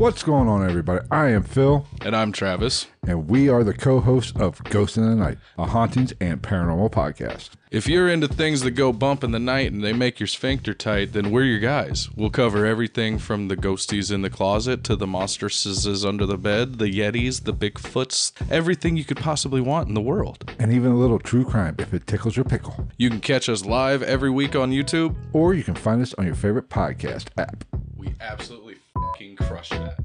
What's going on, everybody? I am Phil, And I'm Travis. and we are the co hosts of Ghost in the Night, a hauntings and paranormal podcast. If you're into things that go bump in the night and they make your sphincter tight, then we're your guys. We'll cover everything from the ghosties in the closet to the monstresses under the bed, the yetis, the bigfoots, everything you could possibly want in the world. And even a little true crime if it tickles your pickle. You can catch us live every week on YouTube. Or you can find us on your favorite podcast app. We absolutely fucking crush that.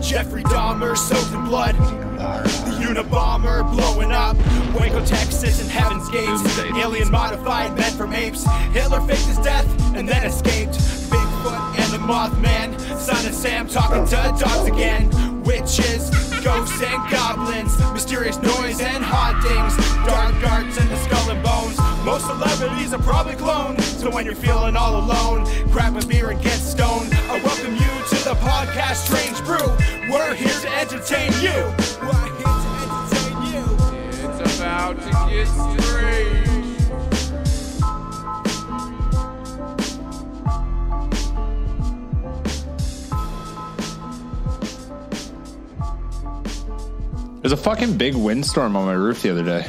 Jeffrey Dahmer soaked in blood. The Unabomber blowing up. Waco, Texas, and Heaven's Gates. Alien modified men from apes. Hitler faked his death and then escaped. Bigfoot and the Mothman. Son of Sam talking to dogs again. Witches, ghosts, and goblins. Mysterious noise and hauntings. Dark arts and the skull and bones. Most celebrities are probably cloned. So when you're feeling all alone, grab a beer and get stoned. I welcome you to the podcast Strange Brew. We're here to entertain you. We're here to entertain you. It's about to get strange. There's a fucking big windstorm on my roof the other day.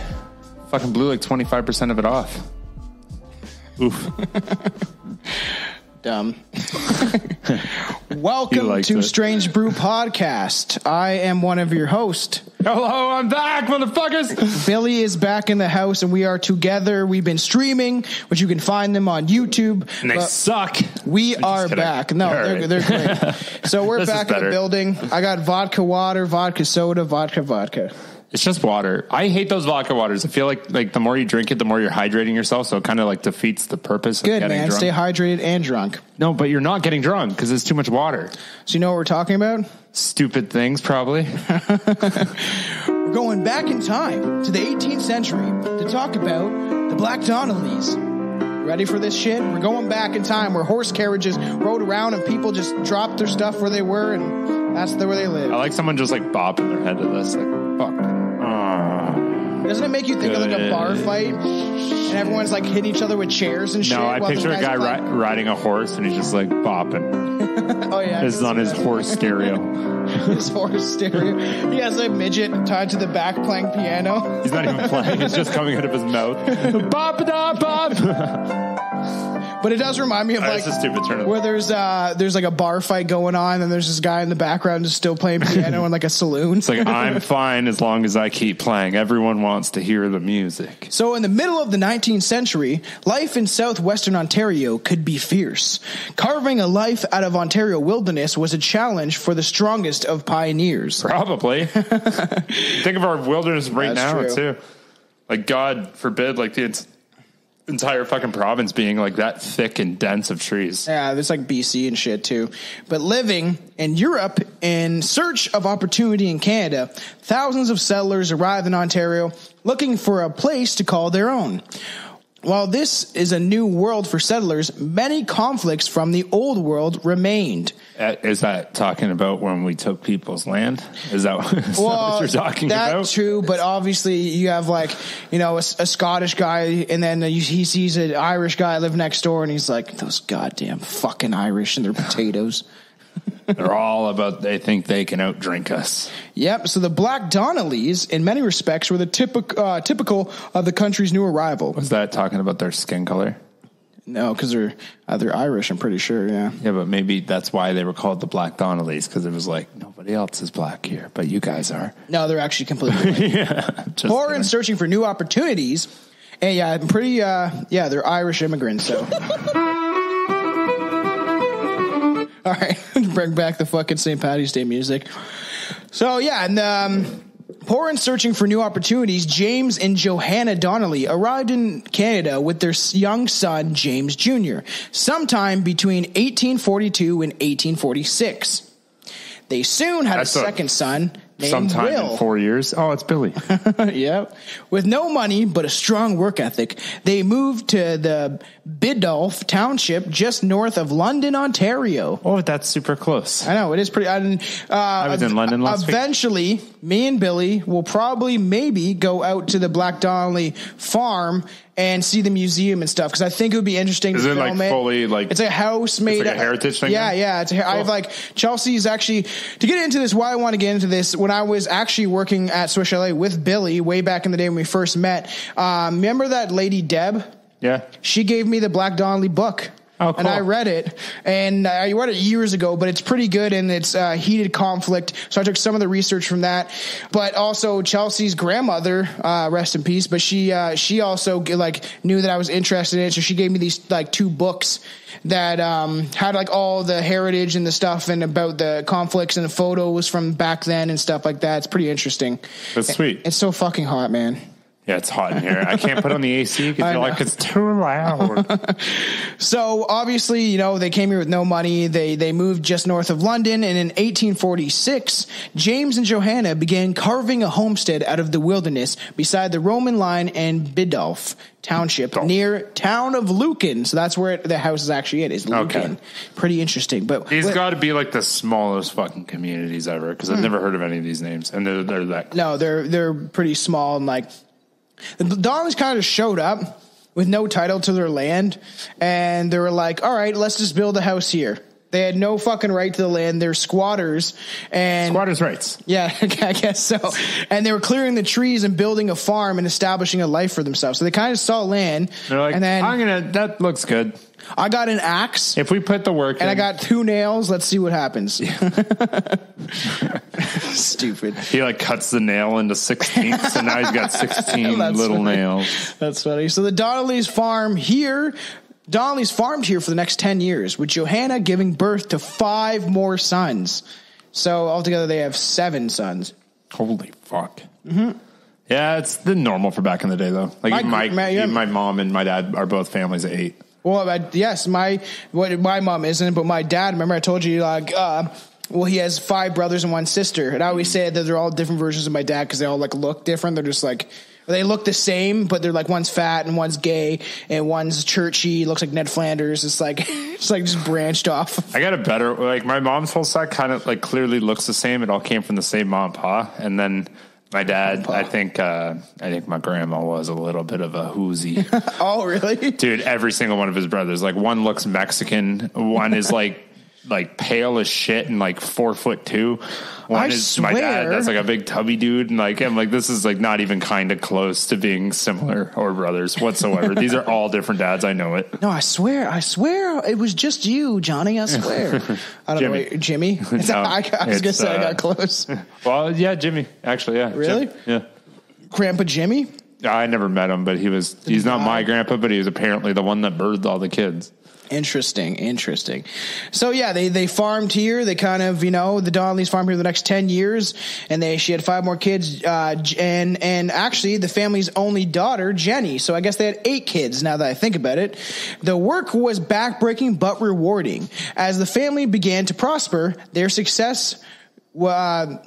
Fucking blew like 25% of it off. Oof. Dumb. Welcome to it. Strange Brew Podcast. I am one of your hosts. Hello, I'm back, motherfuckers. Billy is back in the house and we are together. We've been streaming, which you can find them on YouTube. And they suck. we I'm are back. No, All they're, right. they're great. So we're This back in the building. I got vodka water, vodka soda, vodka vodka. It's just water. I hate those vodka waters. I feel like like the more you drink it, the more you're hydrating yourself. So it kind of like defeats the purpose of Good, getting man. drunk. Stay hydrated and drunk. no, but you're not getting drunk because it's too much water. So you know what we're talking about? Stupid things, probably. We're going back in time to the 18th century to talk about the Black Donnellys. Ready for this shit? We're going back in time where horse carriages rode around and people just dropped their stuff where they were, and that's the, where they live. I like someone just like bopping their head to this. Like, fuck. Doesn't it make you think of like a bar fight and everyone's like hitting each other with chairs and shit? No, I while the picture a guys guy ri- riding a horse and he's just like bopping. Oh yeah, This is on his horse stereo. his horse stereo. He has a midget tied to the back playing piano. He's not even playing. It's just coming out of his mouth. bop da bop. But it does remind me of like That's a stupid turn. where there's uh there's like a bar fight going on and there's this guy in the background just still playing piano in like a saloon. It's like I'm fine as long as I keep playing. Everyone wants to hear the music. So in the middle of the 19th century, life in southwestern Ontario could be fierce. Carving a life out of Ontario wilderness was a challenge for the strongest of pioneers. Probably. Think of our wilderness right That's now true. too. Like God forbid, like the entire fucking province being like that thick and dense of trees. Yeah, there's like BC and shit too. But living in Europe in search of opportunity in Canada, thousands of settlers arrived in Ontario looking for a place to call their own. While this is a new world for settlers, many conflicts from the old world remained. Uh, Is that talking about when we took people's land? Is that, is that what you're talking that's about? true, but obviously you have like, you know, a, a Scottish guy, and then he sees an Irish guy live next door, and he's like, "Those goddamn fucking Irish and their potatoes." They're all about they think they can outdrink us. Yep. So the Black Donnellys, in many respects, were the typical uh, typical of the country's new arrival. Was that talking about their skin color? No, because they're uh, they're Irish. I'm pretty sure. Yeah. Yeah, but maybe that's why they were called the Black Donnellys because it was like nobody else is black here, but you guys are. No, they're actually completely. Just Poor kidding. and searching for new opportunities. And yeah, I'm pretty. Uh, yeah, they're Irish immigrants. So. All right, bring back the fucking St. Patty's Day music. So yeah, and um, poor and searching for new opportunities, James and Johanna Donnelly arrived in Canada with their young son James Jr. sometime between 1842 and 1846. They soon had That's a a- second son Sometime Will. in four years. Oh, it's Billy. yep. With no money but a strong work ethic, they moved to the Biddulph Township just north of London, Ontario. oh, that's super close. I know it is pretty. I, uh, I was in London last week. Eventually, me and Billy will probably maybe go out to the Black Donnelly farm and see the museum and stuff because I think it would be interesting. Is to it, like, film it. fully, like- it's a house made like a heritage thing Yeah, yeah. It's a, I've Cool. like Chelsea's actually to get into this. Why I want to get into this when I was actually working at Swiss Chalet with Billy way back in the day when we first met. Um, remember that lady Deb? Yeah. she gave me the Black Donnelly book. Oh, And. I read it, and I read it years ago, but it's pretty good, and it's uh, heated conflict. So I took some of the research from that, but also Chelsea's grandmother, uh, rest in peace. But she uh, she also like knew that I was interested in it, so she gave me these like two books that um, had like all the heritage and the stuff and about the conflicts and the photos from back then and stuff like that. It's pretty interesting. That's sweet. It's so fucking hot, man. Yeah, it's hot in here. I can't put on the AC because you're know. like, it's too loud. So obviously, you know, they came here with no money. They they moved just north of London, and in 1846, James and Johanna began carving a homestead out of the wilderness beside the Roman line in Biddulph Township, near town of Lucan. So that's where it, the house is actually at. Is Lucan. Okay. Pretty interesting. But These got to be like the smallest fucking communities ever because Hmm. I've never heard of any of these names, and they're they're that. no, they're they're pretty small and like the Donnellys kind of showed up with no title to their land, and they were like, "All right, let's just build a house here." They had no fucking right to the land. They're squatters, and Squatters' rights. yeah, I guess so. And they were clearing the trees and building a farm and establishing a life for themselves. So they kind of saw land, They're like, and then I'm gonna. That looks good. I got an axe. If we put the work, And I got two nails. Let's see what happens. Stupid. he like cuts the nail into sixteenths, and now he's got sixteen little funny. nails. That's funny. So the Donnellys farm here, Donnellys farmed here for the next 10 years, with Johanna giving birth to five more sons. So altogether, they have seven sons. Holy fuck. Yeah, it's the normal for back in the day, though. Like My- my my- yeah. my mom and my dad are both families of eight. Well, I, yes, my what my mom isn't, but my dad. Remember, I told you like, uh, well, he has five brothers and one sister, and I always say that they're all different versions of my dad because they all like look different. They're just like they look the same, but they're like one's fat and one's gay and one's churchy. Looks like Ned Flanders. It's like it's like just branched off. I got a better like my mom's whole set kind of like clearly looks the same. It all came from the same mom and pa, and then my dad. I think uh, I think my grandma was a little bit of a whoozy. Oh, really? Dude, every single one of his brothers, like one looks Mexican, one is like like pale as shit and like four foot two. One I is my dad, swear. that's like a big tubby dude, and like I'm like this is like not even kind of close to being similar or brothers whatsoever. These are all different dads. I know it. No, I swear, I swear, it was just you, Johnny. I swear. I don't Jimmy. know, Jimmy. No, I, I was gonna say I uh, got close. Well, yeah, Jimmy. Actually, yeah. Really? Jim- yeah. Grandpa Jimmy. I never met him, but he was he's not my grandpa, but he was apparently the one that birthed all the kids. Interesting, interesting. So yeah, they they farmed here. They kind of you know the Donnellys farmed here the next ten years, and they she had five more kids, uh, and and actually the family's only daughter Jenny. So I guess they had eight kids. Now that I think about it, the work was backbreaking but rewarding. As the family began to prosper, their success, uh,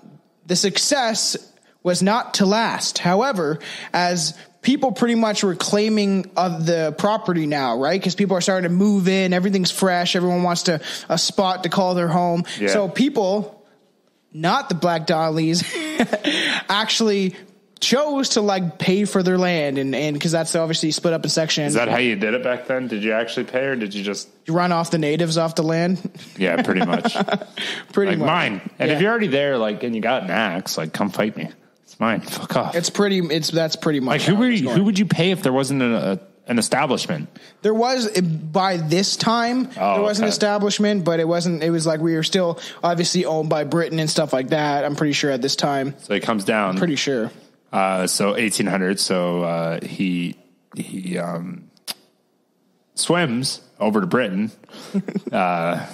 the success was not to last. However, as people pretty much were claiming of the property now, right? Because people are starting to move in, everything's fresh, everyone wants to a spot to call their home. Yeah. So people, not the Black Donnellys, actually chose to like pay for their land and and because that's obviously split up in sections. Is that how you did it back then? Did you actually pay, or did you just? you run off the natives off the land? Yeah, pretty much. pretty like much. mine. And Yeah. if you're already there, like, and you got an axe, like, come fight me. It's mine. Fuck off. It's pretty. It's that's pretty much like, who were you, who would you pay if there wasn't a, a, an establishment? There was by this time Oh, there was an establishment, but it wasn't. It was like we were still obviously owned by Britain and stuff like that. I'm pretty sure at this time. So it comes down. Pretty sure. Uh, so 1800. So uh, he he um, swims over to Britain uh,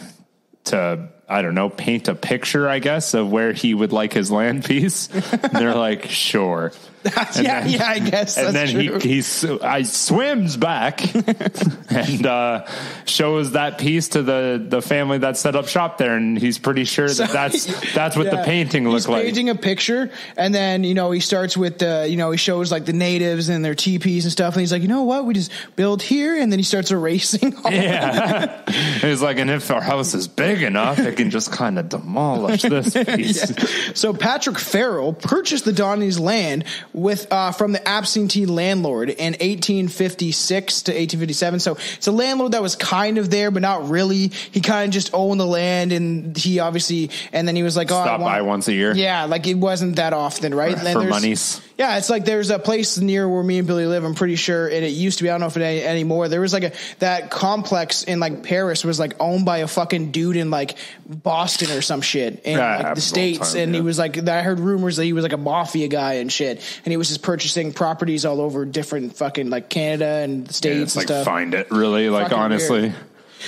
to I don't know, paint a picture, I guess, of where he would like his land piece. and they're like, sure. yeah, then- yeah, I guess and then true. he he I swims back and uh, shows that piece to the the family that set up shop there, and he's pretty sure that So- that's that's what the painting He's looked like. painting a picture, and then you know he starts with the you know he shows like the natives and their teepees and stuff, and he's like, you know what, we just build here, and then he starts erasing. All Yeah, it's like, and if our house is big enough, it can just kind of demolish this piece. So Patrick Farrell purchased the Donnellys land with uh, from the absentee landlord in 1856 to 1857. So it's a landlord that was kind of there, but not really. He kind of just owned the land, and he obviously, and then he was like, "Oh, I Stop want- by once a year. Yeah, like it wasn't that often, right? And then For monies. Yeah, it's like there's a place near where me and Billy live. I'm pretty sure, and it used to be. I don't know if it any, anymore. There was like a that complex in like Paris was like owned by a fucking dude in like Boston or some shit in Yeah, like, the states, time, and he was like I heard rumors that he was like a mafia guy and shit, and he was just purchasing properties all over different fucking like Canada and the states It's and like stuff. find it really, like Fucking honestly. weird.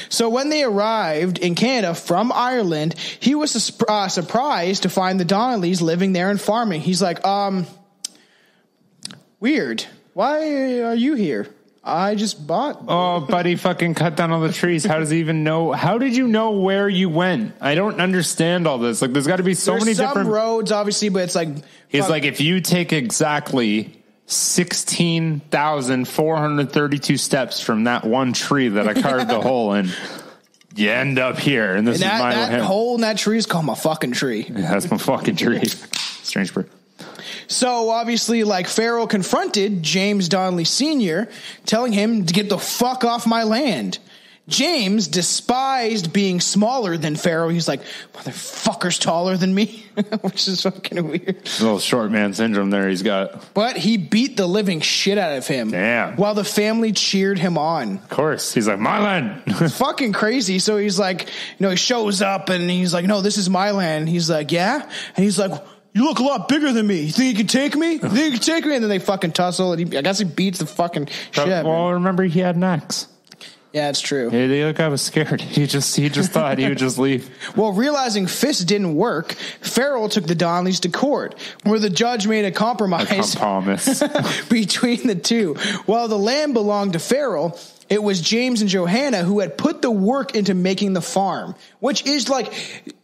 So when they arrived in Canada from Ireland, he was uh, surprised to find the Donnellys living there and farming. He's like, um, weird. Why are you here? I just bought. Oh, buddy, fucking cut down all the trees. How does he even know? How did you know where you went? I don't understand all this. Like, there's got to be so There's many different. roads, obviously, but it's like He's fuck- like, if you take exactly 16,432 steps from that one tree that I carved a hole in, you end up here. And this and is that, my that hole in that tree is called my fucking tree. That's my fucking tree. Strange bird. So obviously, like Farrell confronted James Donnelly Sr., telling him to get the fuck off my land. James despised being smaller than Farrell. He's like, motherfucker's taller than me, which is fucking weird. little short man syndrome there he's got. But he beat the living shit out of him. Damn. While the family cheered him on. Of course. He's like, my land. it's fucking crazy. So he's like, you know, he shows up and he's like, no, this is my land. He's like, yeah. And he's like, you look a lot bigger than me. You think you can take me? You think you can take me? And then they fucking tussle and he, I guess he beats the fucking uh, shit. out of him. well, remember he had an axe. Yeah, it's true. Yeah, the other guy was scared. He just he just thought he would just leave. Well, realizing fists didn't work, Farrell took the Donnellys to court, where the judge made a compromise Promise. between the two. While the land belonged to Farrell, it was James and Johanna who had put the work into making the farm, which is like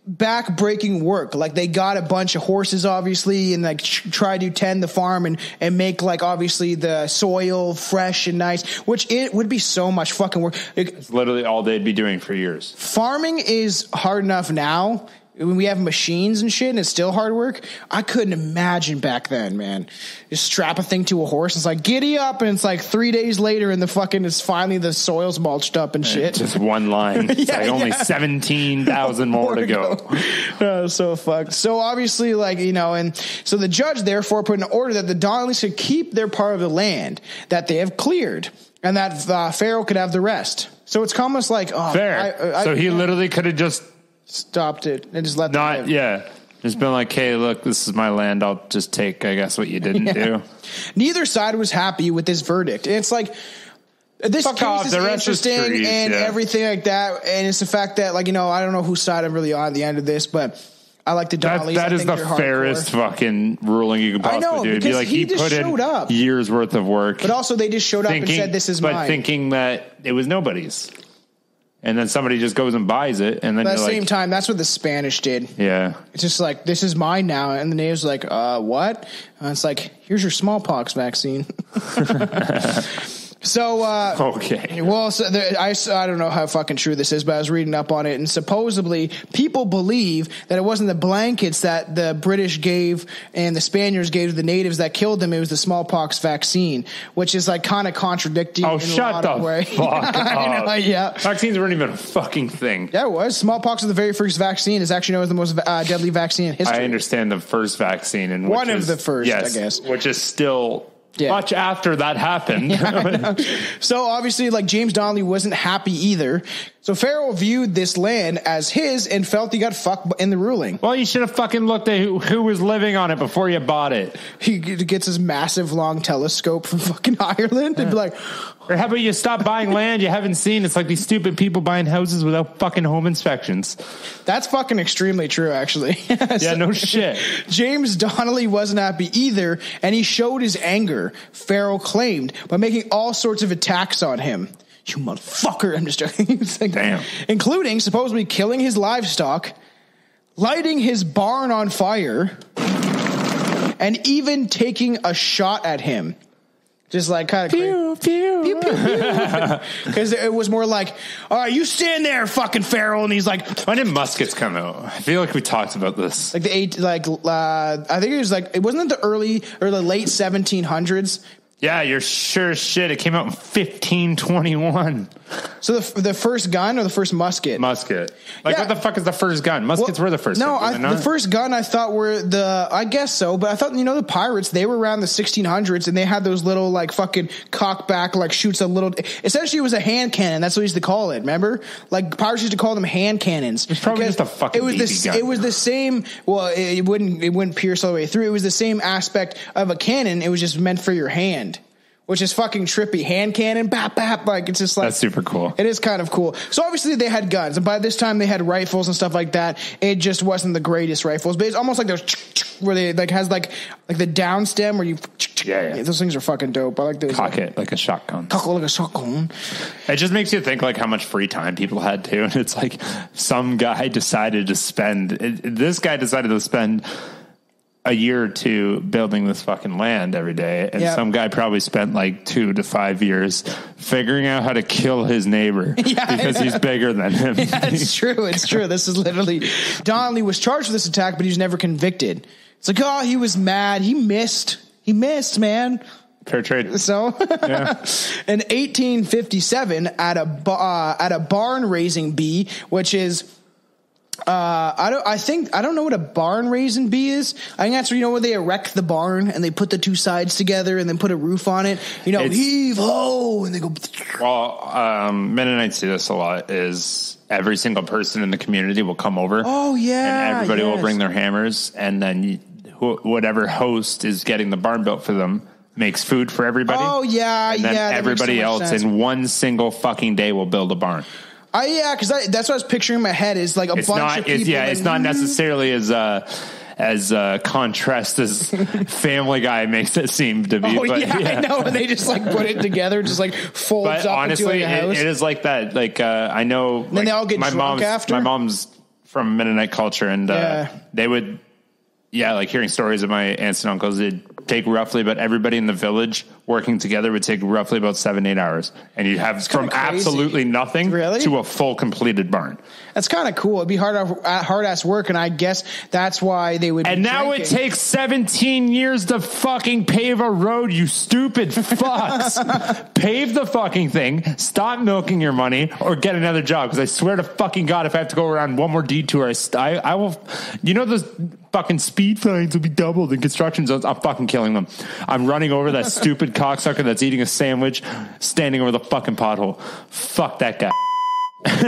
back-breaking work. Like they got a bunch of horses, obviously, and like try to tend the farm and and make like obviously the soil fresh and nice, which it would be so much fucking work. Like, Literally all they'd be doing for years. farming is hard enough now when we have machines and shit and it's still hard work i couldn't imagine back then man just strap a thing to a horse it's like giddy up and it's like three days later and the fucking is finally the soil's mulched up and shit Just one line. It's Yeah, like only yeah. 17,000 more to go. Oh, so fucked. So obviously, like you know, and so the judge therefore put an order that the Donnellys should keep their part of the land that they have cleared, and that uh, Farrell could have the rest. So it's almost like oh, Fair. I, I, so he literally could have just stopped it and just let them not, live. yeah, just been like, hey, look, this is my land. I'll just take, I guess, what you didn't do. Neither side was happy with this verdict. And it's like this Fuck case off, is the rest is interesting trees, and yeah. everything like that. And it's the fact that, like, you know, I don't know whose side I'm really on at the end of this, but I like the That, Donnellys. that I is think the they're fairest fucking ruling you could I possibly know, do. It'd be because like he he, just put showed in up. years worth of work. But also, they just showed up and said, "This is but mine." thinking that it was nobody's. And then somebody just goes and buys it. And then at the same like, time, that's what the Spanish did. yeah. It's just like this is mine now, and the natives like, uh, what? And it's like, here's your smallpox vaccine. so, uh, Okay. Well, so there, I, I don't know how fucking true this is, but I was reading up on it, and supposedly people believe that it wasn't the blankets that the British gave and the Spaniards gave to the natives that killed them. It was the smallpox vaccine, which is like kind of contradicting. Oh, in a shut lot the of ways. fuck know, yeah. Vaccines weren't even a fucking thing. Yeah, it was. Smallpox was the very first vaccine. It's actually known as the most uh, deadly vaccine in history. I understand the first vaccine and One of is- the first, yes, I guess. which is still Yeah. much after that happened. So obviously, like James Donnelly wasn't happy either. So Farrell viewed this land as his and felt he got fucked in the ruling. Well, you should have fucking looked at who, who was living on it before you bought it. He gets his massive long telescope from fucking Ireland and be like, Or how about you stop buying land you haven't seen? It's like these stupid people buying houses without fucking home inspections. that's fucking extremely true, actually. Yeah, no shit. James Donnelly wasn't happy either, and he showed his anger, Farrell claimed, by making all sorts of attacks on him. You motherfucker, I'm just joking. Like- Damn. Including supposedly killing his livestock, lighting his barn on fire, and even taking a shot at him. Just like kind of Pew, pew. because it was more like, "All right, you stand there, fucking Farrell," and he's like, When did muskets come out? I feel like we talked about this. like the eight, like uh, I think it was like it wasn't it the early or the late 1700s. Yeah, you're sure as shit. It came out in 1521. So the the first gun or the first musket? Musket. Like, Yeah. what the fuck is the first gun? Muskets Well, were the first No, gun, I, the first gun I thought were the I guess so, but I thought you know the pirates they were around the 1600s and they had those little like fucking cock back like shoots a little. Essentially, it was a hand cannon. That's what we used to call it. Remember, like pirates used to call them hand cannons. It's probably just a fucking It was the gun. it was the same. Well, it, it wouldn't it wouldn't pierce all the way through. It was the same aspect of a cannon. It was just meant for your hand. Which is fucking trippy. Hand cannon, bap, bap. Like, it's just like. That's super cool. It is kind of cool. So obviously they had guns, and by this time they had rifles and stuff like that. It just wasn't the greatest rifles, but it's almost like those where they like has like like the down stem where you. Yeah, yeah. Those things are fucking dope. I like those. Cock it like a shotgun. Cock like a shotgun. It just makes you think like how much free time people had too. And it's like some guy decided to spend, it, this guy decided to spend a year or two building this fucking land every day. And Yeah. some guy probably spent like two to five years figuring out how to kill his neighbor Yeah, because he's bigger than him. Yeah, it's true. It's true. This is literally Donnelly was charged with this attack, but he was never convicted. It's like, oh, he was mad. He missed. He missed, man. Fair trade. So, Yeah. in 1857, at a uh, at a barn raising bee, which is uh, I don't. I think I don't know what a barn raising bee is. I think that's you know where they erect the barn and they put the two sides together and then put a roof on it. You know, It's- heave ho, and they go. Well, um, Mennonites do this a lot. Is every single person in the community will come over. Oh, yeah, and everybody will bring their hammers, and then you, wh- whatever host is getting the barn built for them makes food for everybody. Oh, yeah, and then yeah, Everybody so else sense. in one single fucking day will build a barn. I yeah, because that's what I was picturing in my head is like a It's bunch not. of people. It's, yeah, it's not necessarily as. Uh, as uh, contrast as Family Guy makes it seem to be, Oh but yeah, I know. And they just like put it together, just like folds but up honestly, into like a it, it is like that. Like uh, I know, Then like, they all get my drunk mom's, after? My mom's from Mennonite culture, and uh, Yeah. they would, yeah, like hearing stories of my aunts and uncles. It'd take roughly about everybody in the village working together would take roughly about seven eight hours, and you'd have from absolutely nothing Really? to a full completed barn. That's kind of cool. It'd be hard uh, hard ass work, and I guess that's why they would. And now it takes 17 years to fucking pave a road, you stupid fucks. pave the fucking thing, stop milking your money, or get another job. Because I swear to fucking God, if I have to go around one more detour, I, I, I will. You know, those fucking speed fines will be doubled in construction zones. I'm fucking killing them. I'm running over that stupid cocksucker that's eating a sandwich, standing over the fucking pothole. Fuck that guy.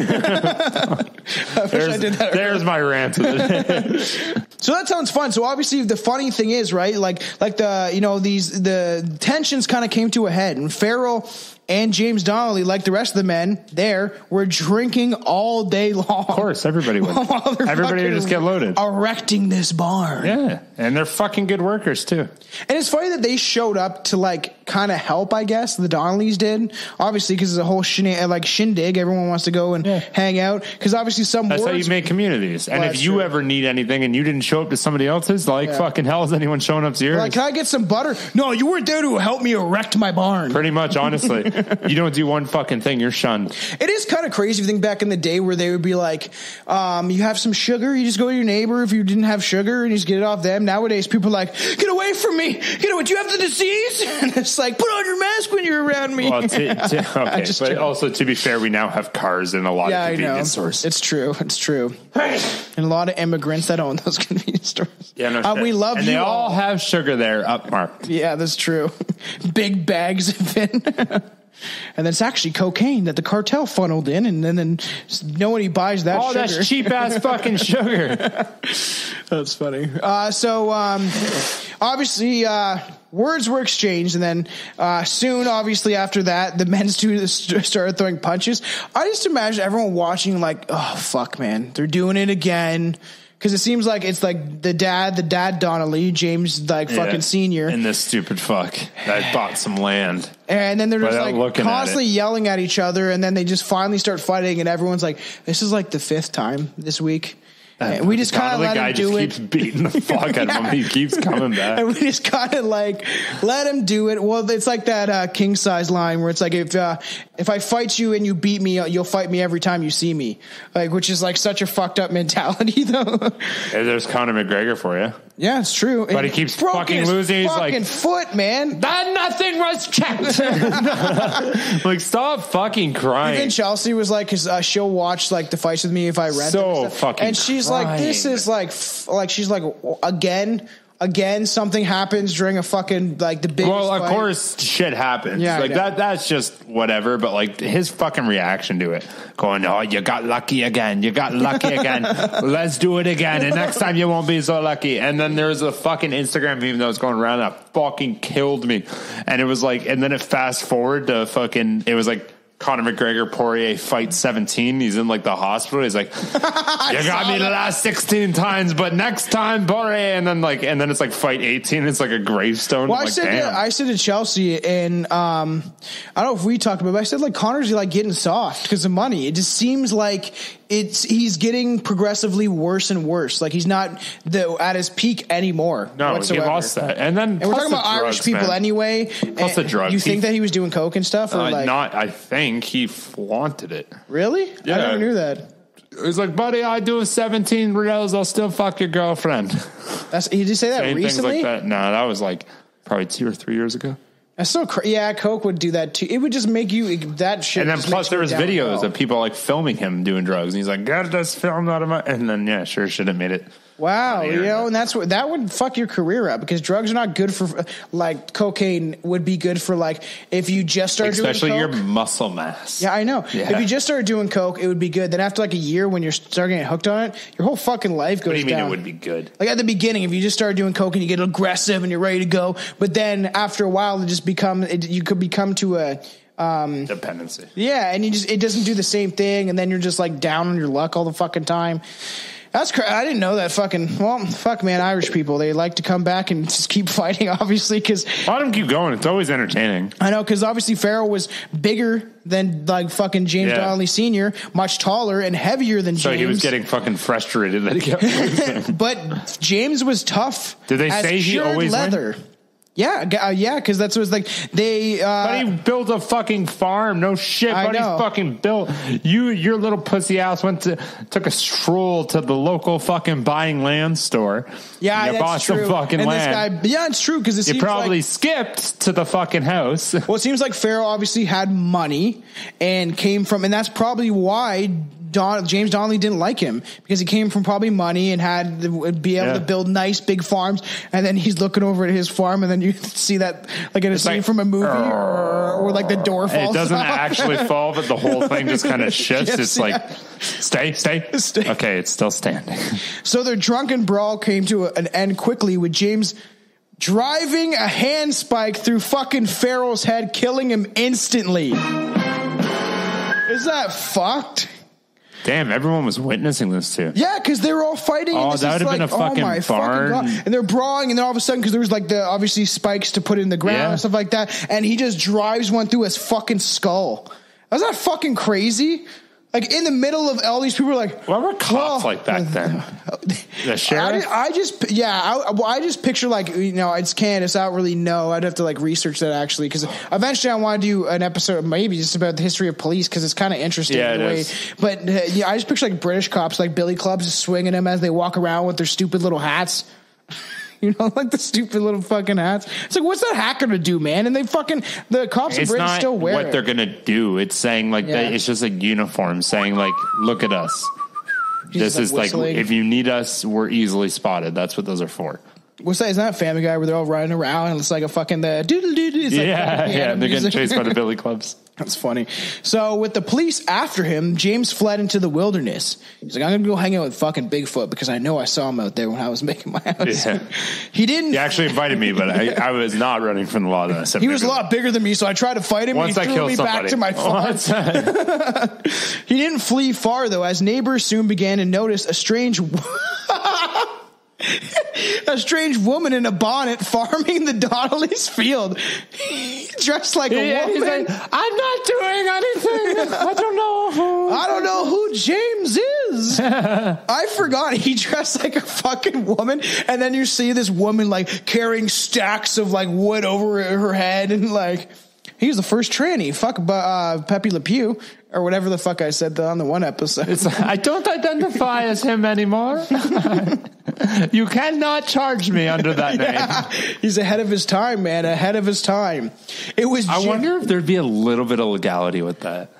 there's, did that there's my rant. of the day. So that sounds fun. So obviously, the funny thing is, right? Like, like the you know these the tensions kind of came to a head, and Farrell and James Donnelly, like the rest of the men there, were drinking all day long. Of course, everybody would. Everybody would just get loaded. erecting this barn. Yeah, and they're fucking good workers too. And it's funny that they showed up to like kind of help, I guess. The Donnellys did, obviously, because it's a whole shena- like shindig. Everyone wants to go and Yeah. hang out because obviously some That's how you make communities. And Well, if you true. ever need anything and you didn't show up to somebody else's, like Yeah. fucking hell is anyone showing up to yours? like, can I get some butter? No, you weren't there to help me erect my barn. Pretty much, honestly, you don't do one fucking thing, you're shunned. It is kind of crazy if you think back in the day where they would be like, um, you have some sugar, you just go to your neighbor if you didn't have sugar and you just get it off them. Nowadays, people are like, get away from me. Get away. Do you have the disease? And it's like, put on your mask when you're around me. Well, t- t- okay, just but joke. also to be fair, we now have cars in a lot yeah, of I know. convenience stores. It's true. It's true. And a lot of immigrants that own those convenience stores. yeah, no Uh, we love and you they all have sugar there up upmarked. Yeah, that's true. Big bags of it. And then it's actually cocaine that the cartel funneled in, and then, then nobody buys that. Oh, sugar. that's cheap ass fucking sugar. That's funny. Uh, so um, obviously, uh, words were exchanged, and then uh, soon, obviously, after that, the men started throwing punches. I just imagine everyone watching, like, oh fuck, man, they're doing it again. Because it seems like it's like the dad, the dad Donnelly, James, like fucking senior, And this stupid fuck that bought some land. and then they're just Without like looking at constantly it. yelling at each other, and then they just finally start fighting, and everyone's like, "This is like the fifth time this week." And we just kind of let guy him just do keeps it. beating the fuck out of him. He keeps coming back. And we just kind of like let him do it. Well, it's like that uh, king size line where it's like if uh, if I fight you and you beat me, you'll fight me every time you see me. Like, which is like such a fucked up mentality, though. Hey, there's Conor McGregor for you. Yeah, it's true. But he keeps broke fucking his losing. He's like- fucking foot, man. that nothing was checked. like, stop fucking crying. Even Chelsea was like, because uh, she'll watch like the fights with me if I rent. So them and fucking And she's like, this is like, f- like she's like, again, again, something happens during a fucking like the biggest. Well, of fight. course, shit happens. Yeah, like that. That's just whatever. But like his fucking reaction to it, going, "Oh, you got lucky again. You got lucky again. Let's do it again. And next time you won't be so lucky." And then there was a fucking Instagram meme that was going around that fucking killed me. And it was like, and then it fast forward to fucking. It was like. Conor McGregor Poirier fight 17. He's in like the hospital. He's like, You got me the last 16 times, but next time, Poirier. And then like, and then it's like fight 18. It's like a gravestone. Well, I'm I like, said to, I said to Chelsea, and um, I don't know if we talked about, it, but I said like Conor's like getting soft because of money. It just seems like it's he's getting progressively worse and worse. Like he's not the at his peak anymore. No, whatsoever. he lost that. And then And we're talking about Irish people man. anyway. Plus the drugs. You He- think that he was doing coke and stuff, or Uh, like not, I think he flaunted it. really? I Yeah. never knew that. Was like, buddy, I do 17 reels. I'll still fuck your girlfriend. That's he did say that Saying recently. like that. No, that was like probably two or three years ago. That's so cra- yeah. Coke would do that too. It would just make you that shit. And then plus there was videos of people like filming him doing drugs. And he's like, get this film out of my. And then, yeah, sure should have made it. Wow, you know, and that's what that would fuck your career up because drugs are not good for like cocaine would be good for like if you just started Especially doing your muscle mass. yeah, I know. Yeah. If you just started doing coke, it would be good. Then after like a year, when you're starting getting hooked on it, your whole fucking life goes What do you mean down. it would be good? Like at the beginning, if you just started doing coke and you get aggressive and you're ready to go, but then after a while, it just become it, you could become to a um, Dependency. yeah, and you just it doesn't do the same thing, and then you're just like down on your luck all the fucking time. That's crazy. I didn't know that fucking. Well, fuck, man, Irish people they like to come back and just keep fighting, obviously, because Let them keep going. It's always entertaining. I know because obviously Farrell was bigger than like fucking James Yeah. Donnelly Senior, much taller and heavier than So James. So he was getting fucking frustrated that he kept losing. but James was tough. Did they say he always win? Yeah, uh, yeah, because that's was like they. Uh, But he built a fucking farm. No shit, I but he know. fucking built. You, your little pussy ass went to took a stroll to the local fucking buying land store. yeah, you that's bought true. some fucking and land. This guy, yeah, it's true because it you probably like, skipped to the fucking house. Well, it seems like Farrell obviously had money and came from, and that's probably why Don, James Donnelly didn't like him because he came from probably money and had would be able Yeah. to build nice big farms. And then he's looking over at his farm, and then you see that like in a scene like, from a movie, or, or like the door falls. It doesn't off. actually fall, but the whole thing just kind of shifts. Yes, it's yeah. like, stay, stay, Stay. Okay, it's still standing. So their drunken brawl came to an end quickly with James driving a hand spike through fucking Farrell's head, killing him instantly. Is that fucked? Damn, everyone was witnessing this too. Yeah, because they were all fighting. Oh, that is would've been a oh fucking oh my barn. Fucking God. And they're brawling, and then all of a sudden, because there was like the obviously spikes to put in the ground Yeah. and stuff like that, and he just drives one through his fucking skull. That fucking crazy? Like in the middle of all these people, like What were cops well, like back then? The sheriff? I, I just, yeah, I, well, I just picture like you know, it's Canada, so I don't really know. I'd have to like research that actually because eventually I want to do an episode, maybe just about the history of police because it's kind of interesting. Yeah, the it way. is. But uh, yeah, I just picture like British cops, like Billy clubs, swinging them as they walk around with their stupid little hats. You know, like the stupid little fucking hats. It's like, what's that hat gonna do, man? And they fucking the cops in it's Britain not still wear what it. they're gonna do. It's saying like Yeah. that. It's just a uniform saying like, look at us. He's this just, is like if you need us, we're easily spotted. That's what those are for. What's that? Is that a Family Guy where they're all running around and it's like a fucking uh, the doodle doodle? It's like yeah, yeah, they're getting chased by the billy clubs. That's funny. So with the police after him, James fled into the wilderness. He's like, I'm gonna go hang out with fucking Bigfoot because I know I saw him out there when I was making my house. Yeah. He didn't. He actually invited me, but I, I was not running from the law. Then I said he was a lot bigger than me, so I tried to fight him. Once and I he threw me somebody, back to my farm. He didn't flee far though, as neighbors soon began to notice a strange a strange woman in a bonnet farming the Donnelly's field. Dressed like a Yeah, woman. like, I'm not doing anything. I don't know. I don't know who James is. I forgot he dressed like a fucking woman, and then you see this woman like carrying stacks of like wood over her head, and like he was the first tranny. Fuck, uh, Pepe Le Pew or whatever the fuck I said on the one episode. It's I don't identify as him anymore. you cannot charge me under that name. He's ahead of his time, man. Ahead of his time. It was. I Jim- wonder if there'd be a little bit of legality with that.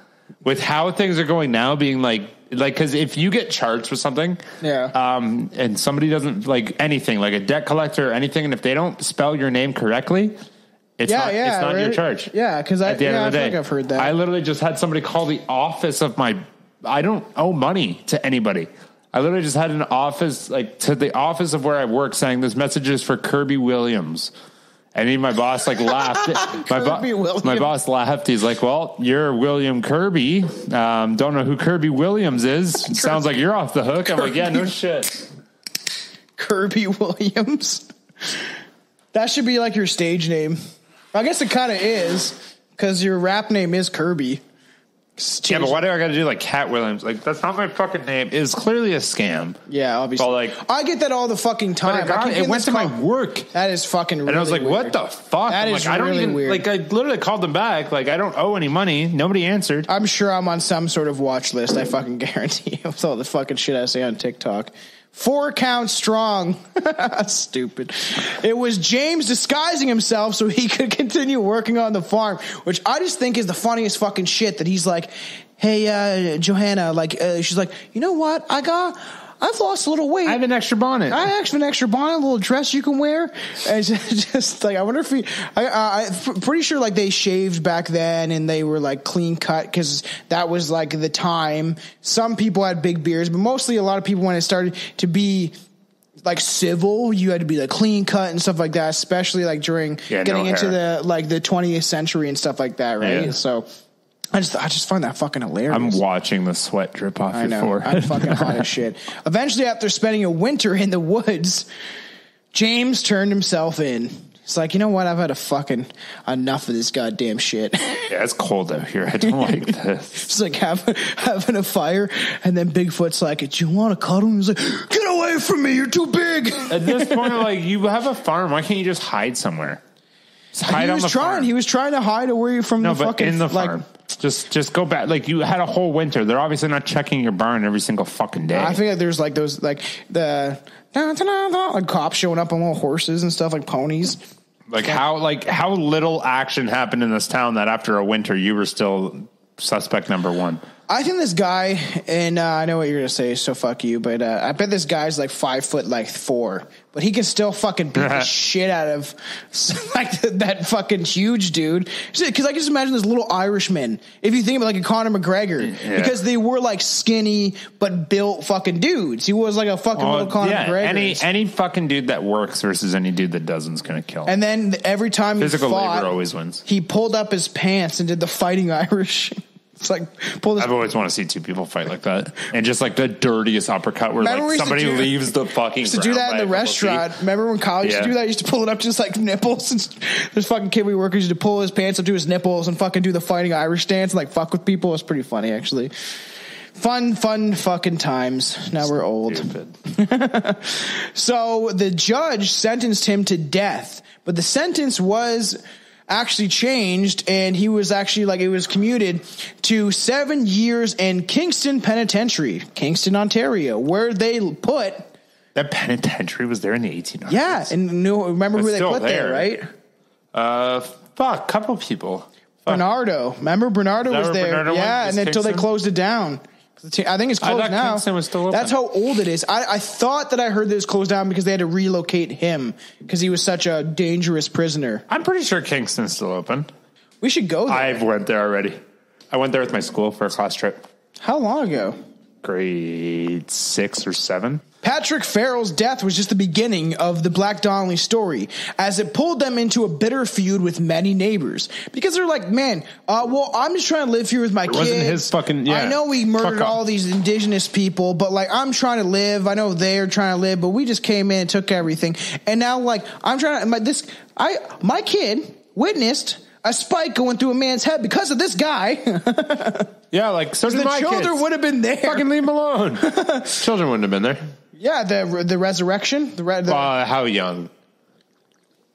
With how things are going now, being like, like, because if you get charged with something, Yeah. um, and somebody doesn't like anything, like a debt collector or anything, and if they don't spell your name correctly, it's Yeah, not, yeah, it's not your right? charge. Yeah, 'cause I- at the end yeah, of the I day, feel like I've heard that. I literally just had somebody call the office of my. I don't owe money to anybody. I literally just had an office, like to the office of where I work, saying this message is for Kirby Williams. And even my boss like laughed. my, Kirby Williams. my boss laughed. He's like, "Well, you're William Kirby. Um, don't know who Kirby Williams is. Sounds like you're off the hook." I'm like, "Yeah, no shit." Kirby Williams. That should be like your stage name. I guess it kind of is because your rap name is Kirby. Yeah, but why do I got to do like Katt Williams? Like that's not my fucking name. It's clearly a scam. Yeah, obviously. But, like- I get that all the fucking time. it, got- it went to my work. That is fucking. Really And I was like, weird. "What the fuck?" That is like, I don't really even weird. like. I literally called them back. Like, I don't owe any money. Nobody answered. I'm sure I'm on some sort of watch list. I fucking guarantee you with all the fucking shit I say on TikTok. Four accounts strong. Stupid. It was James disguising himself so he could continue working on the farm, which I just think is the funniest fucking shit that he's like, hey, uh, Johanna, like, uh, she's like, you know what? I got, I've lost a little weight. I have an extra bonnet. I actually have an extra bonnet, a little dress you can wear. And it's just like I wonder if he, I, I, I'm pretty sure like they shaved back then and they were like clean cut because that was like the time. Some people had big beards, but mostly a lot of people when it started to be like civil, you had to be like clean cut and stuff like that, especially like during Yeah, no getting into hair. the like the 20th century and stuff like that, right? Yeah. So I just I just find that fucking hilarious. I'm watching the sweat drip off I your know. forehead. I'm fucking hot as shit. Eventually, after spending a winter in the woods, James turned himself in. It's like, you know what? I've had a fucking enough of this goddamn shit. yeah, it's cold out here. I don't like this. It's like having, having a fire, and then Bigfoot's like, "Do you want to cuddle?" And he's like, "Get away from me! You're too big." At this point, like you have a farm. Why can't you just hide somewhere? Just hide he was trying. farm. He was trying to hide away from no, the fucking in the like, farm. Just, just go back. Like you had a whole winter. They're obviously not checking your barn every single fucking day. I think that there's like those like the like cops showing up on little horses and stuff like ponies. Like how like how little action happened in this town that after a winter you were still suspect number one. I think this guy, and uh, I know what you're gonna say, so fuck you. But uh, I bet this guy's like five foot like four, but he can still fucking beat the shit out of like that fucking huge dude. Because I can just imagine this little Irishman. If you think about like a Conor McGregor, because they were like skinny but built fucking dudes. He was like a fucking little Conor yeah, McGregor. any any fucking dude that works versus any dude that doesn't is gonna kill. and then every time Physical he fought, labor always wins. He pulled up his pants and did the fighting Irish. It's like pull this I've always want to see two people fight like that, and just like the dirtiest uppercut where Remember we like used to somebody do- leaves the fucking. used to do ground that in by the a couple restaurant. feet. Remember when Kyle used Yeah. to do that? He used to pull it up just like nipples. And this fucking kid we work with used to pull his pants up to his nipples and fucking do the fighting Irish dance and like fuck with people. It's pretty funny actually. Fun, fun fucking times. Now we're old. Stupid. So the judge sentenced him to death, but the sentence was actually changed and he was actually like it was commuted to seven years in Kingston Penitentiary, Kingston, Ontario, where they put That penitentiary was there in the 1800s. yeah, and knew, remember who they put there, there. right? Uh, fuck, couple people. Fuck. Bernardo. Remember Bernardo was there. Bernardo yeah, and until they closed it down. I think it's closed now. Kingston was still open. That's how old it is. I, I thought that I heard that it was closed down because they had to relocate him because he was such a dangerous prisoner. I'm pretty sure Kingston's still open. We should go there. I've went there already. I went there with my school for a class trip. How long ago? Grade six or seven. Patrick Farrell's death was just the beginning of the Black Donnelly story, as it pulled them into a bitter feud with many neighbors. Because they're like, man, uh, well, I'm just trying to live here with my kids. wasn't his fucking- yeah. I know we murdered all these indigenous people, but like, I'm trying to live. I know they're trying to live, but we just came in and took everything. And now, like, I'm trying to, my, this, I, my kid witnessed a spike going through a man's head because of this guy. Yeah, like so did the my children kids. would have been there. Fucking leave him alone. children wouldn't have been there. Yeah, the the resurrection, the, re- the Uh, how young?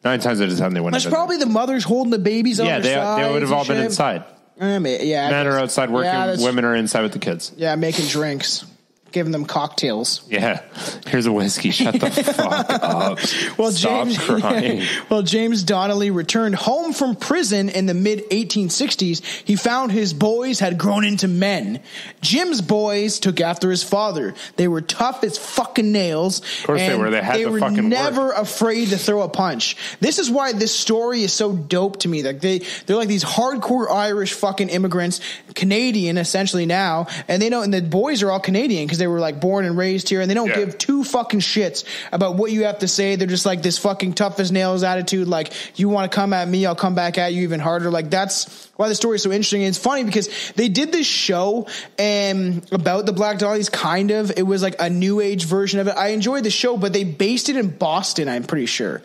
Nine times out of ten, they wouldn't. That's have been probably the mothers holding the babies on there. yeah. their They, sides they would have and all been shit. inside. I mean, yeah, I Men guess- are outside working. Yeah, that's- women are inside with the kids. Yeah, making drinks, giving them cocktails. Yeah. Here's a whiskey. Shut the fuck up. Well, Stop James, crying. well, James Donnelly returned home from prison in the mid 1860s. He found his boys had grown into men. Jim's boys took after his father. They were tough as fucking nails. Of course they were. They had to were fucking work. never afraid to throw a punch. This is why this story is so dope to me. Like they, they're like these hardcore Irish fucking immigrants, Canadian essentially now, and they know, and the boys are all Canadian because they were like born and raised here, and they don't Yeah. give two fucking shits about what you have to say. They're just like this fucking tough as nails attitude. Like you want to come at me, I'll come back at you even harder. Like that's why the story is so interesting. And it's funny because they did this show um, about the Black Donnellys. Kind of, it was like a new age version of it. I enjoyed the show, but they based it in Boston. I'm pretty sure.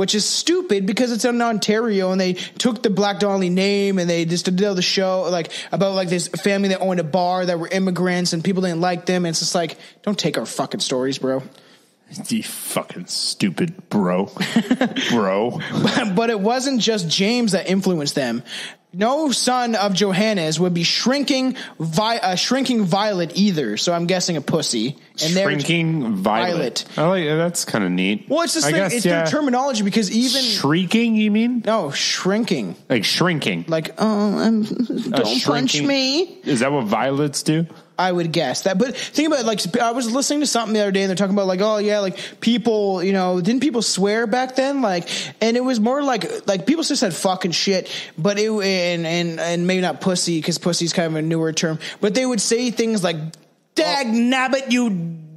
Which is stupid because it's in Ontario and they took the Black Donnelly name and they just did the show like about like this family that owned a bar that were immigrants and people didn't like them. And it's just like, don't take our fucking stories, bro. You fucking stupid bro. bro. but it wasn't just James that influenced them. No son of Johanna's would be shrinking, vi- uh, shrinking Violet either. So I'm guessing a pussy. And Shrinking violet. I like that's kind of neat. Well, it's just I like, guess, it's yeah. their terminology because even Shrieking, you mean? no shrinking, Like shrinking. like oh, um, I'm, don't punch me. Is that what violets do? I would guess that. But think about it, like I was listening to something the other day and they're talking about like, oh yeah, like people, you know, didn't people swear back then? Like, and it was more like like people just said fucking shit, but it and and and maybe not pussy because pussy's kind of a newer term, but they would say things like, "Dag nabbit, you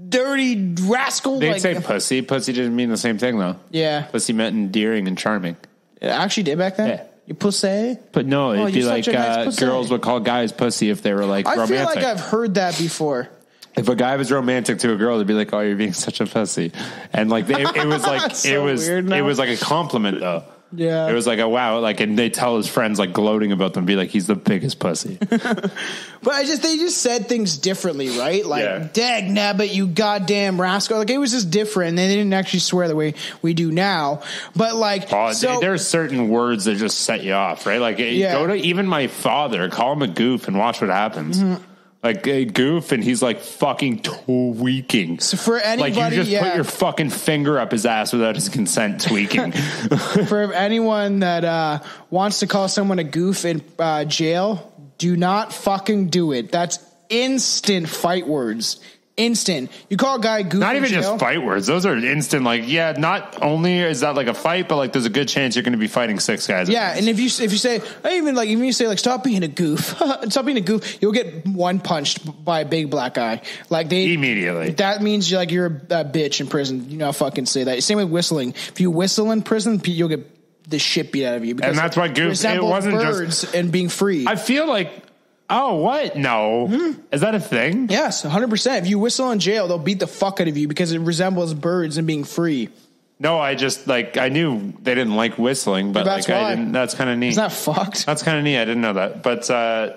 dirty rascal." They'd like, say pussy. Pussy didn't mean the same thing though. yeah, Pussy meant endearing and charming. it actually did back then. Yeah. You pussy. But no, it'd Oh, be you're like such a nice uh, pussy. girls would call guys pussy if they were like I romantic. feel like I've heard that before. if a guy was romantic to a girl, they'd be like, "Oh, you're being such a pussy," and like they, it was like it So was weird now. it was like a compliment though. Yeah. it was like a wow, like and they tell his friends like gloating about them, be like, "He's the biggest pussy." But I just they just said things differently, right? Like Yeah. dag nabbit, you goddamn rascal. Like it was just different. And They didn't actually swear the way we do now. But like Oh, so, there's certain words that just set you off, right? Like, Yeah. go to even my father, call him a goof, and watch what happens. Mm-hmm. Like a goof, and he's like fucking tweaking. So for anybody, like you just yeah. put your fucking finger up his ass without his consent, tweaking. for anyone that uh, wants to call someone a goof in uh, jail, do not fucking do it. That's instant fight words. Instant. You call a guy a goof. not even jail, just fight words; those are instant. Like, yeah, not only is that like a fight, but like there's a good chance you're going to be fighting six guys. Yeah, and if you if you say even like even you say like stop being a goof, stop being a goof, you'll get one punched by a big black guy. Like they Immediately. That means you're like you're a, a bitch in prison. You know, I fucking say that. Same with whistling. If you whistle in prison, you'll get the shit beat out of you. Because And that's why goof- it wasn't just- and being free. I feel like, oh, what? No, Mm-hmm. is that a thing? yes, hundred percent. If you whistle in jail, they'll beat the fuck out of you because it resembles birds and being free. No, I just like I knew they didn't like whistling, but That's like why. I didn't. That's kind of neat. It's not fucked. That's kind of neat. I didn't know that. But uh,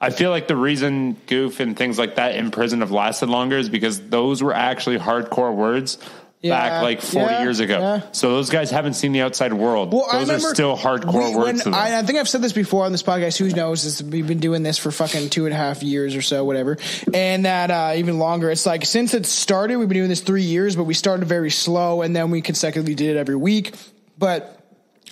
I feel like the reason goof and things like that in prison have lasted longer is because those were actually hardcore words Yeah, back like 40 yeah, years ago. yeah. So those guys haven't seen the outside world. Well, those are still hardcore we- words when to them. I, I think I've said this before on this podcast. Who knows? This, we've been doing this for fucking two and a half years or so, whatever, and that uh, even longer. It's like since it started, we've been doing this three years, but we started very slow, and then we consecutively did it every week. But